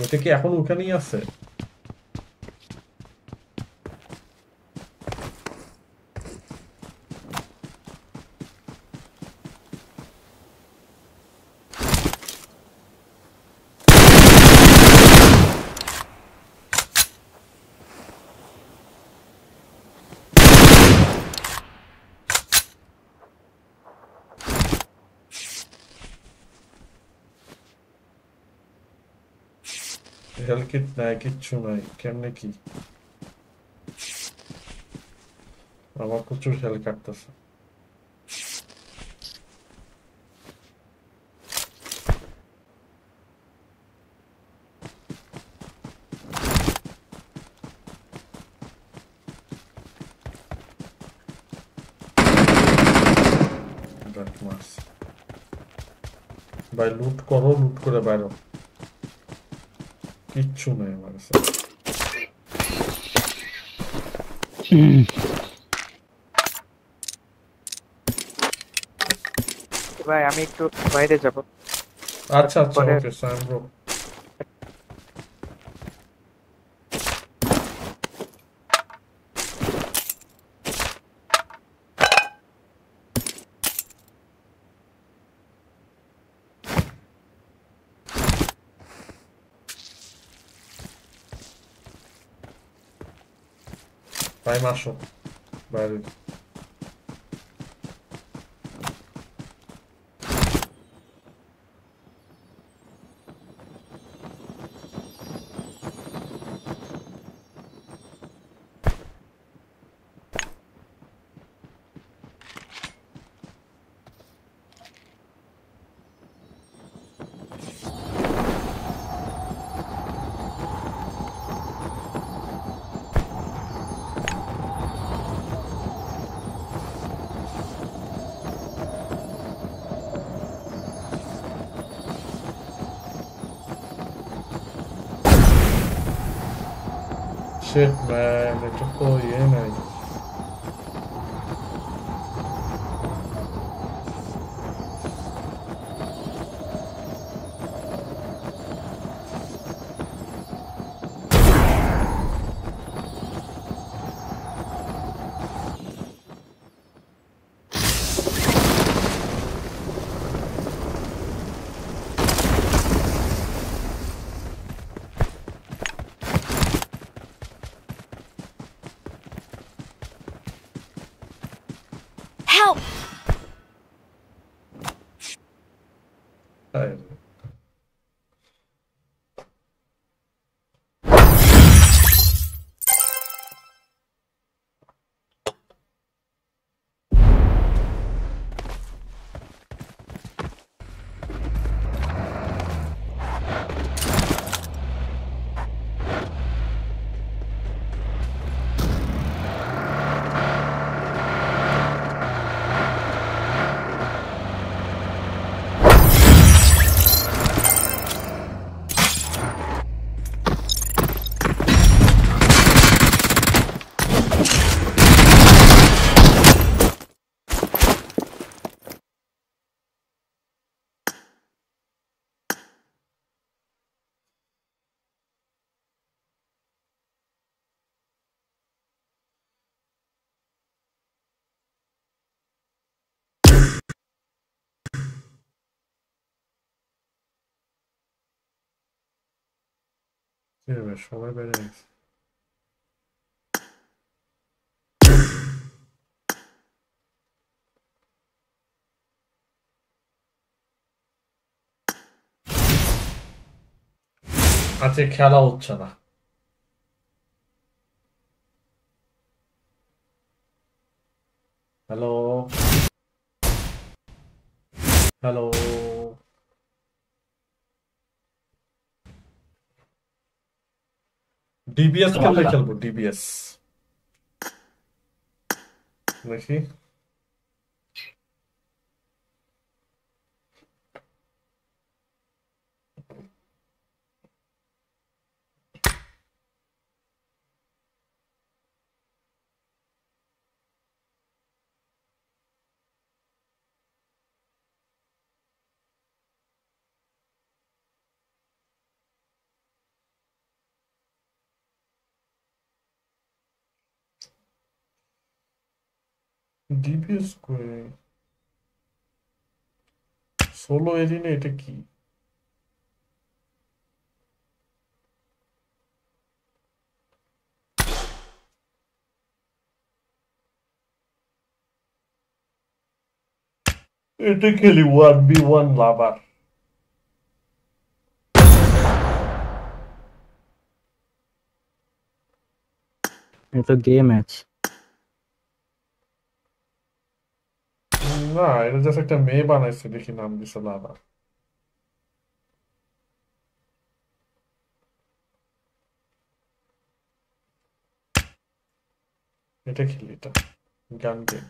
ওটা কি এখন ওখানেই আছে হেল কিট নাই কিচ্ছু নাই কেমনে কি আমার প্রচুর হেল কাটতেছে That মাছ ভাই লুট করো লুট করে বাইরো কিচ্ছু নেই আমার কাছে ভাই আমি একটু বাইরে যাব। আচ্ছা আচ্ছা ওকে সাইম ব্রো টাইম আসো বাইরে good, but কি হবে সবাই বেড়ে গেছে আজকে খেলা হচ্ছে না হ্যালো হ্যালো ডিবিএস খেললে খেলব ডিবিএস দেখি ডিপিএস করে সোলো এরিনে এটা কি? এটা খেলি ওয়ান বি ওয়ান লাভার এটা গেম ম্যাচ না এটা জাস্ট একটা মেয়ে বানাইছে দেখি নাম দিছে লাভা এটা খেলি এটা গান গেম।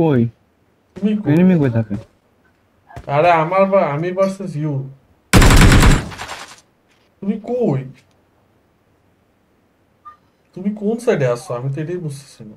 কই? তুমি এনিমি কই থাকে? আরে আমার বা আমি ভার্সেস ইউ তুমি কই? তুমি কোন সাইডে আসছো আমি তো এটাই বুঝতেছি না।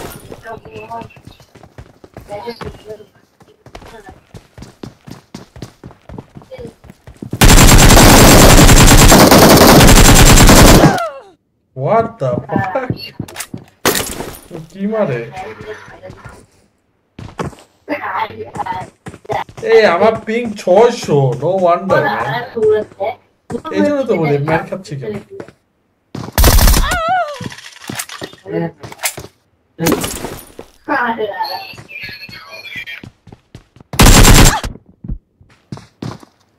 কই যাও হ্যাঁ কই যাও আরে What the fuck? কি মারে এই আমার পিং ছয়শো নো ওয়ান্ডার এই জন্য তো বলি ম্যান খাচ্ছি কেন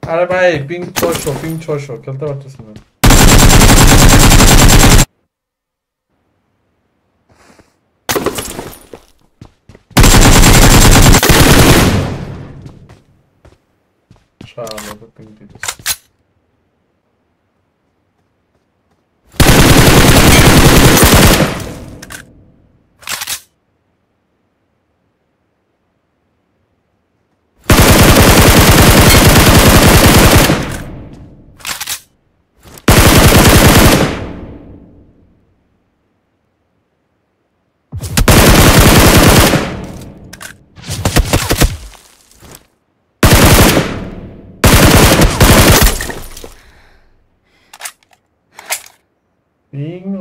আরে ভাই পিং ছয়শো পিং ছয়শো খেলতে পারতেছি না। শালা তো পিং দিতেছে।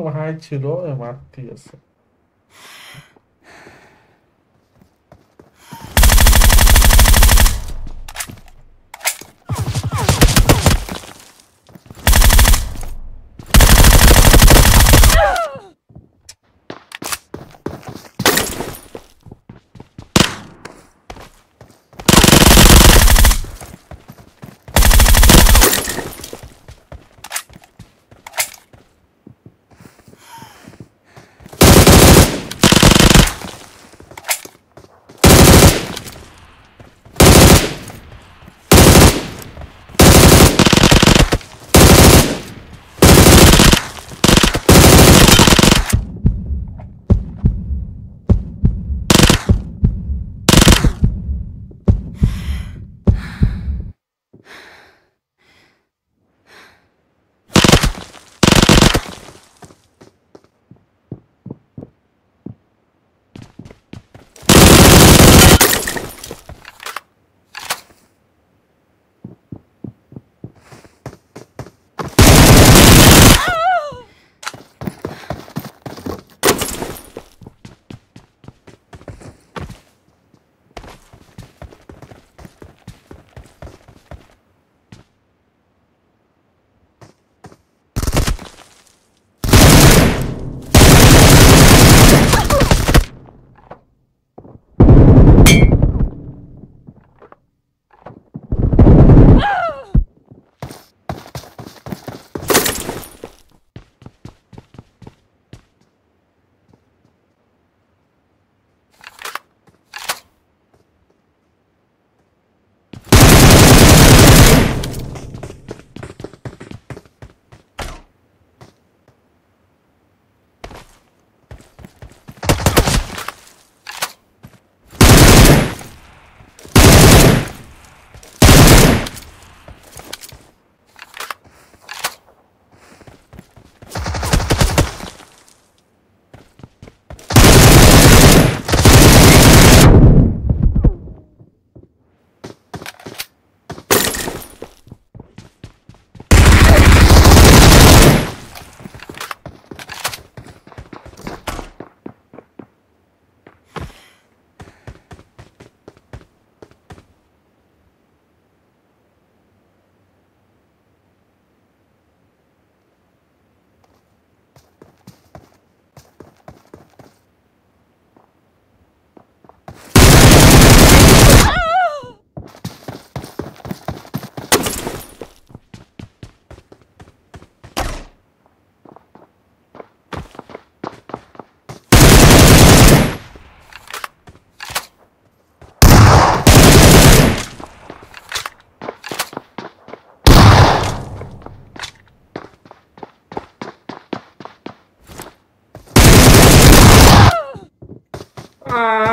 পিং হাই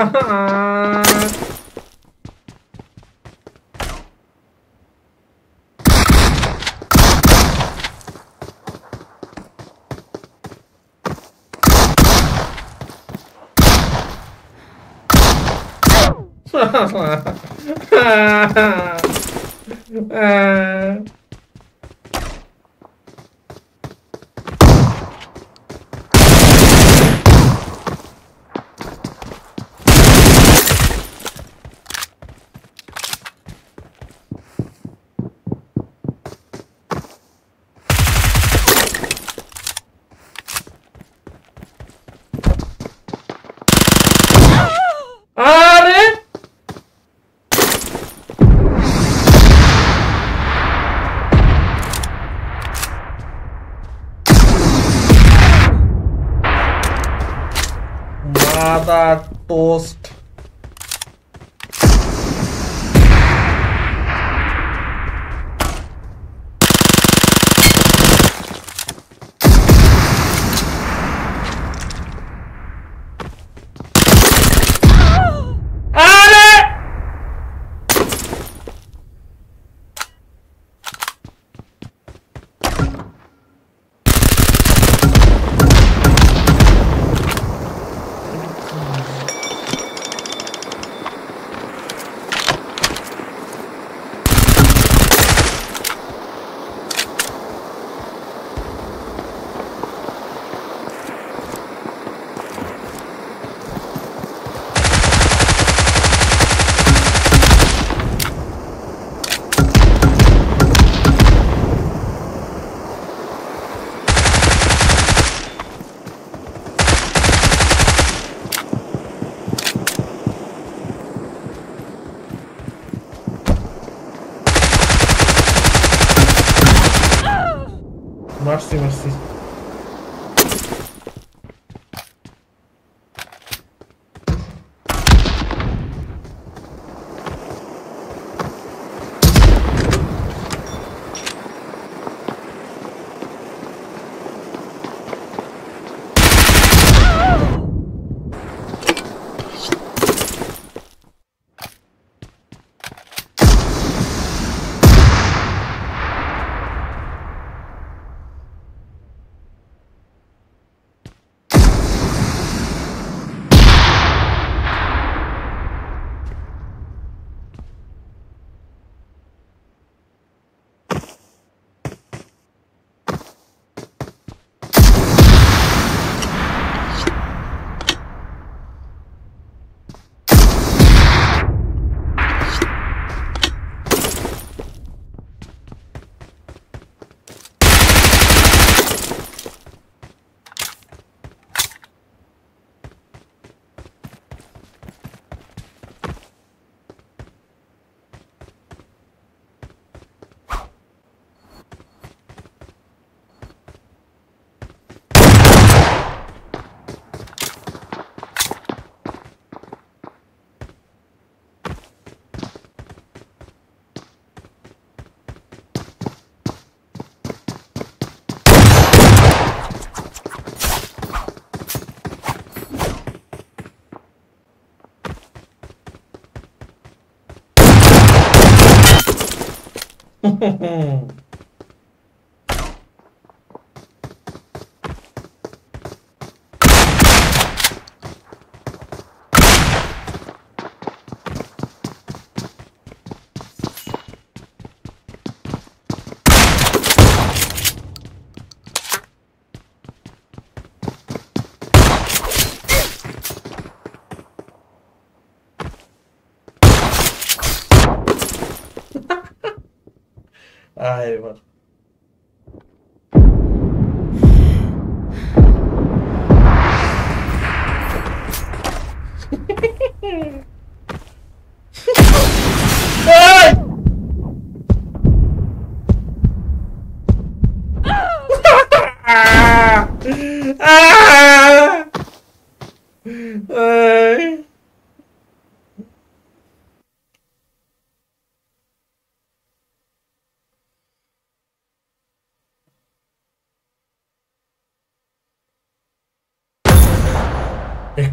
ছিল ん?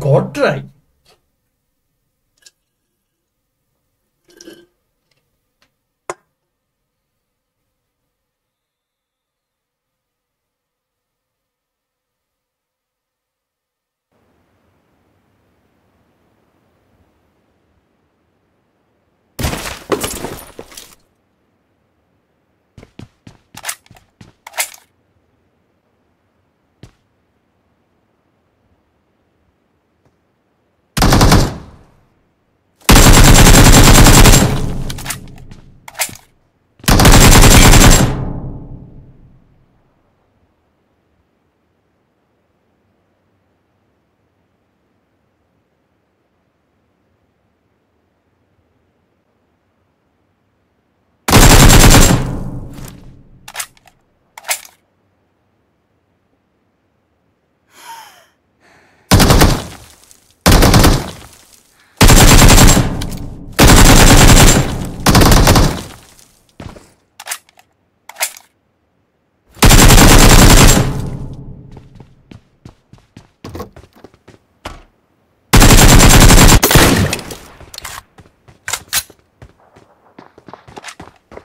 Got right.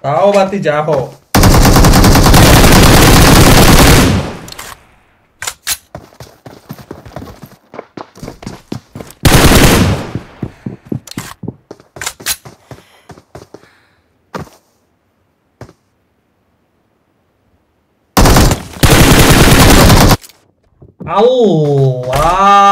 Tahu Bati Jaho. ah.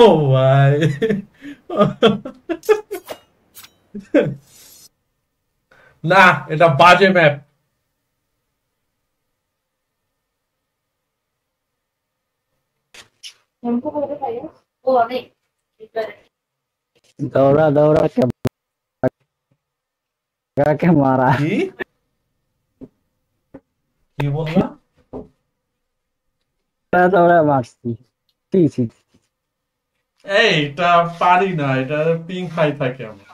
Oh why? না এটা বাজে ম্যাপ दौड़ा दौड़ा के के मारा? की? बोल रहा दौड़ा मारती। ठीक ठीक এই এটা পারি না এটা পিং হাই থাকে আমার।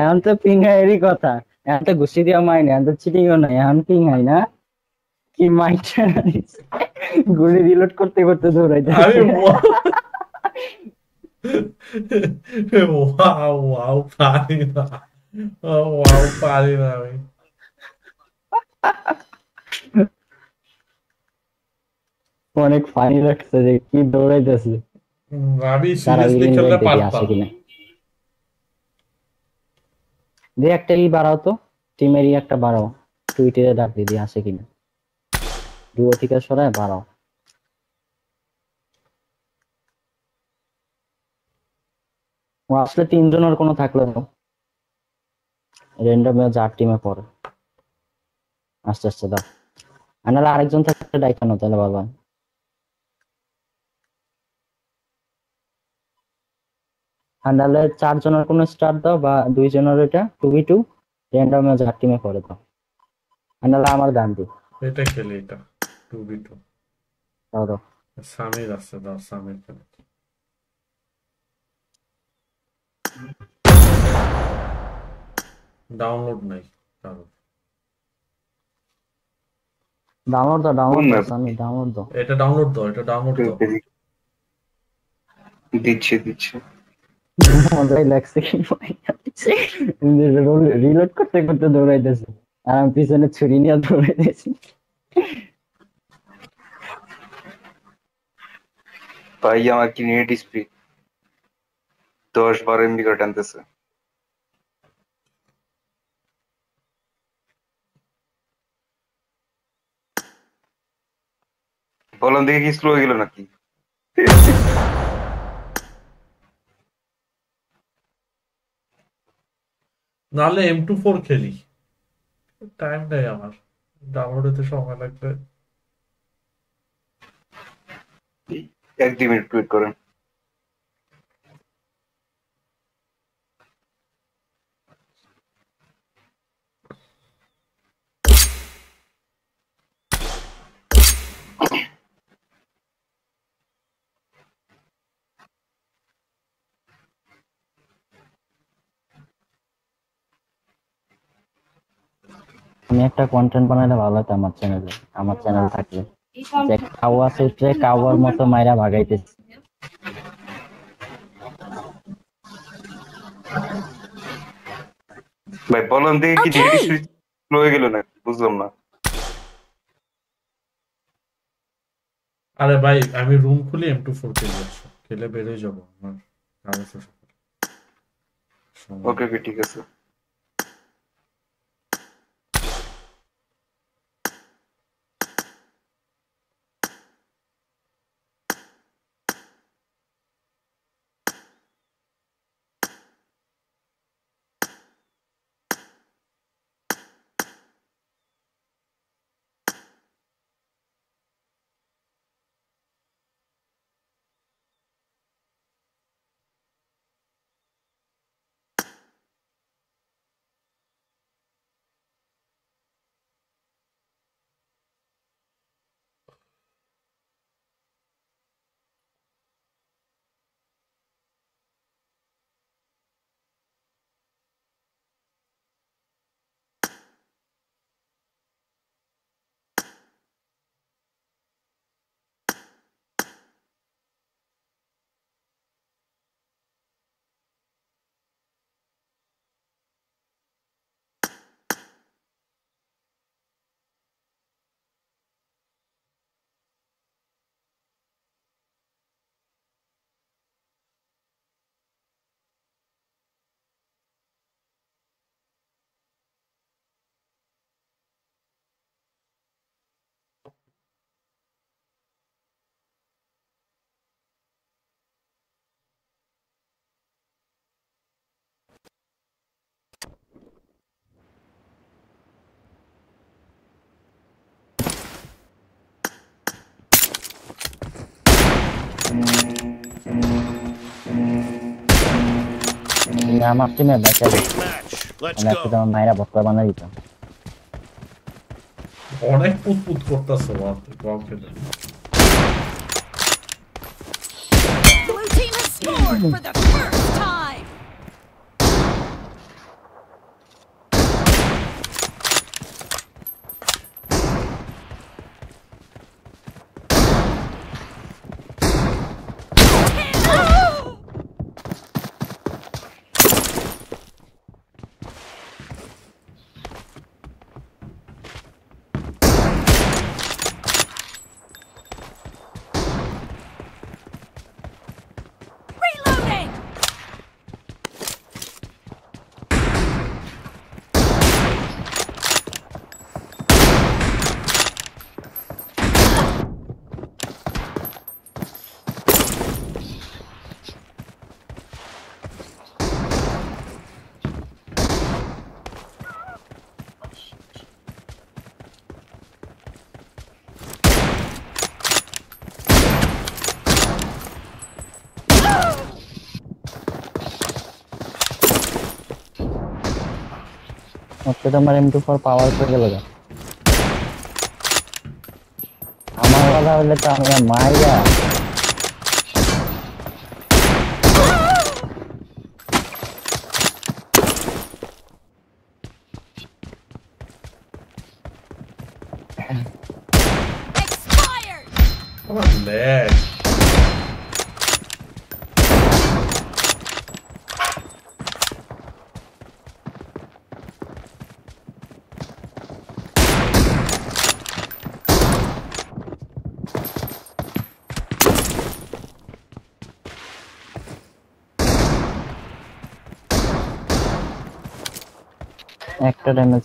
এখন তো পিং হাইয়েরই কথা। এখন তো ঘুষি দেওয়া মাইনে এখন তো চিটিংও নাই এখন পিং হাই না। কি মাইটা গুলি রিলোড করতে করতে দৌড়াইতে আমি ওয়াও। ওয়াও পারি না। ওয়াও পারি না আমি। অনেক ফানি লাগছে যে কি দৌড়াইতেছে। আমি সিরিয়াসলি আসে পারতাম দিয়ে একটা ই বাড়াও তো টিমেরই একটা বাড়াও। টুইটারে ডাক দিদি আসে কিনা। ডুয়ো থেকে সরায় বাড়াও। ও আসলে তিনজনের কোনো থাকল না। র্যান্ডম চার টিমে পড়ে। আস্তে আস্তে দাও। আর আরেকজন থাকলে ডাইকানো তাহলে ভালো হয়। আর নাহলে চারজনের কোনো স্টার্ট দাও বা দুইজনের এটা টু বি টু র্যান্ডম চার টিমে করে দাও। আর নাহলে আমার গান দিই এটা খেলি এটা টু বি টু দাও দাও। সামির আছে দাও সামির খেলে। ডাউনলোড নাই ডাউনলোড দাও ডাউনলোড দাও আমি ডাউনলোড দাও। এটা ডাউনলোড দাও এটা ডাউনলোড দাও। দিচ্ছে দিচ্ছে। রিলোড করতে করতে আর আমি পিছনে ছুরি নিয়ে দৌড়াইতেছি। ভাই, আমার কি নেট স্পিড দশ বারো এমবি করে টানতেছে। বললাম, দেখে কি স্লো হয়ে গেল নাকি? নাহলে এম টু ফোর খেলি। টাইম নেই আমার। ডাউনলোড হতে সময় লাগবে। এক দুই মিনিট টুইট করেন। আমি একটা কন্টেন্ট বানাইলে ভালো হতো আমার চ্যানেলে আমার চ্যানেল থাকলে যে কাওয়া সূত্রে কাওয়ার মতো মাইরা ভাগাইতেছে। ভাই বললাম দেখে কি নেট স্পিড স্লো হয়ে গেল না বুঝলাম না। আরে ভাই আমি রুম খুলি এম টু ফোর খেলি খেলে বেরোয় যাব আমার। কাজ আছে ওকে ওকে ঠিক আছে। আমার টিমে বেঁচে Team match. Let's আমি একটু go. তোমার মায়েরা বক্তা বানাই দিতাম অনেক পুতপুত করতেছে কাউকে Blue team has scored for the first হচ্ছে তোমার এম টু ফোর পাওয়ার করে গেল গা। আমার কথা হলে তো আমি মাইরা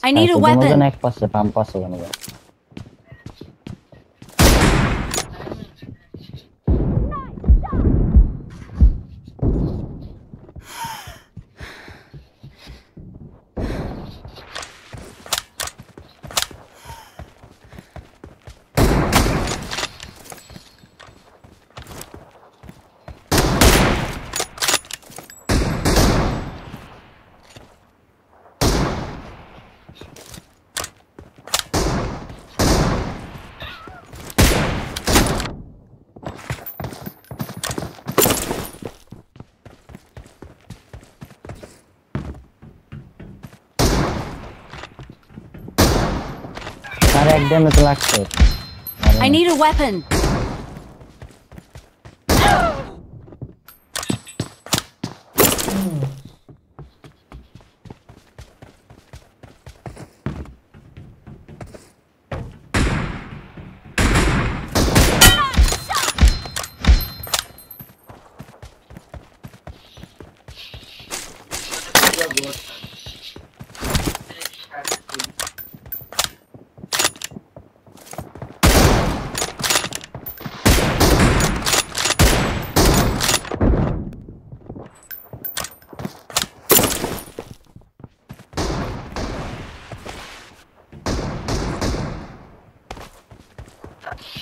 I need a weapon. next. I, I need a weapon.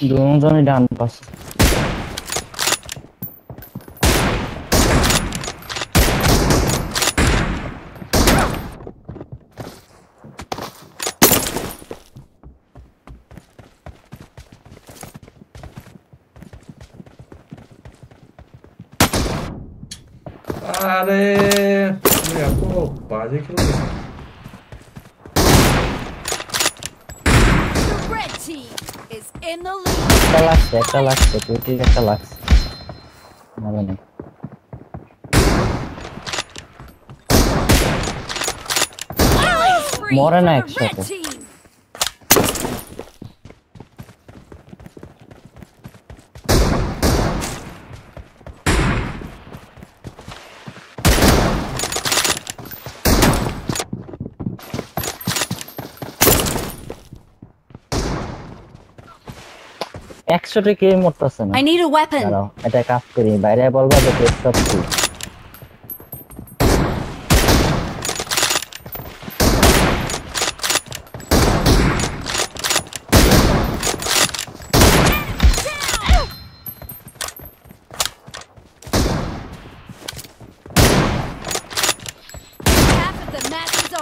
দুজনই ডান পাশে আরে তুমি এত বাজে খেলতে The red team is in the lead. একটা লাগছে একটা লাগছে তুই একটা লাগছে মনে নেই Killing spree More for than the একসাথে। Red team. একশোটা কে মরতেছে না আই নিড আ ওয়েপন এটা কাজ করি বাইরে বলবা যে টেস্ট কি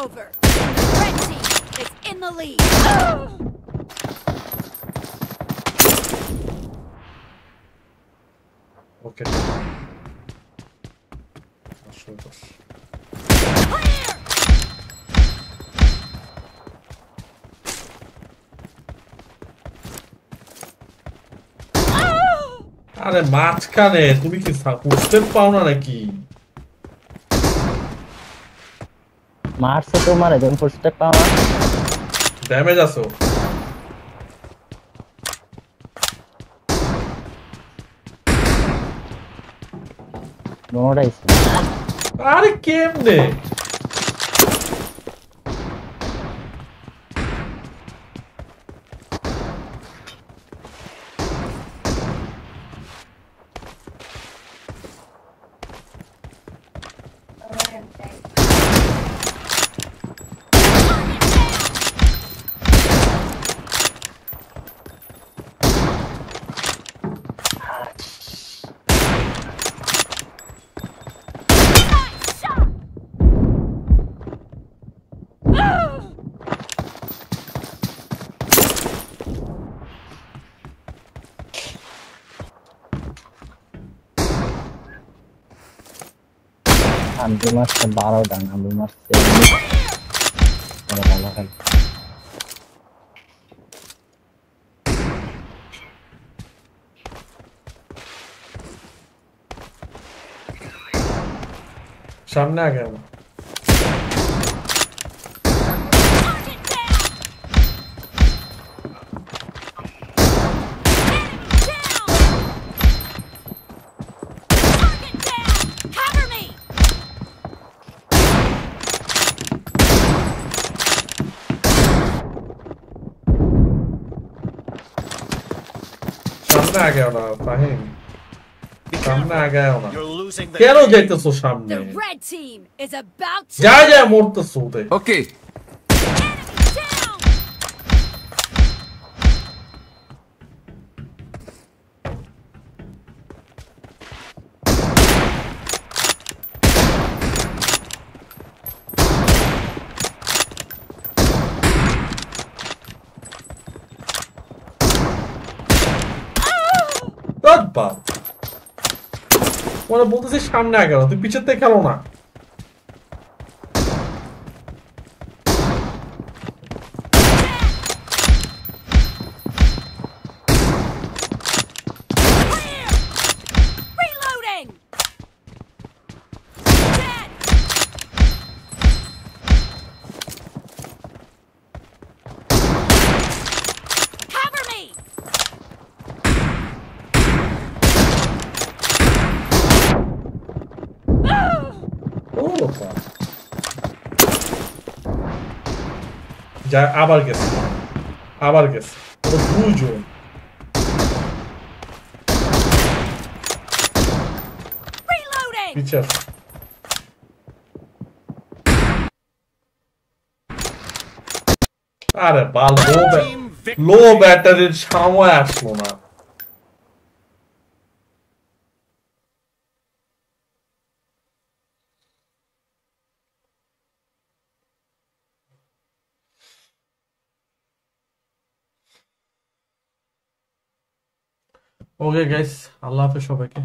over. And the red team is in the lead. ওকে আসো বস। Clear! আরে মাঝখানে তুমি কি বুঝতে পাও না নাকি? মারছে তো মারে যখন ফুটস্টেপ পাওয়া ড্যামেজ আছো। দৌড়াইছে আরে কেমনে? আমি মারছে বারো ডান আমি মারছে ভালো ভালো খেলে সামনে আগে না ফাহিম সামনে আগে না You're losing the কেন যাইতেছো সামনে The red team is about to যা যা মরতেছো ওদের Okay. মানে বলতেছি সামনে আগে তুই পিছের থেকে খেলো না। যা আবার গেছে আবার গেছে ওটা দুজন Reloading! পিছে আসো আরে বাল লো লো ব্যাটারির সময় আসলো না ওকে গাইস আল্লাহ হাফেজ সবাইকে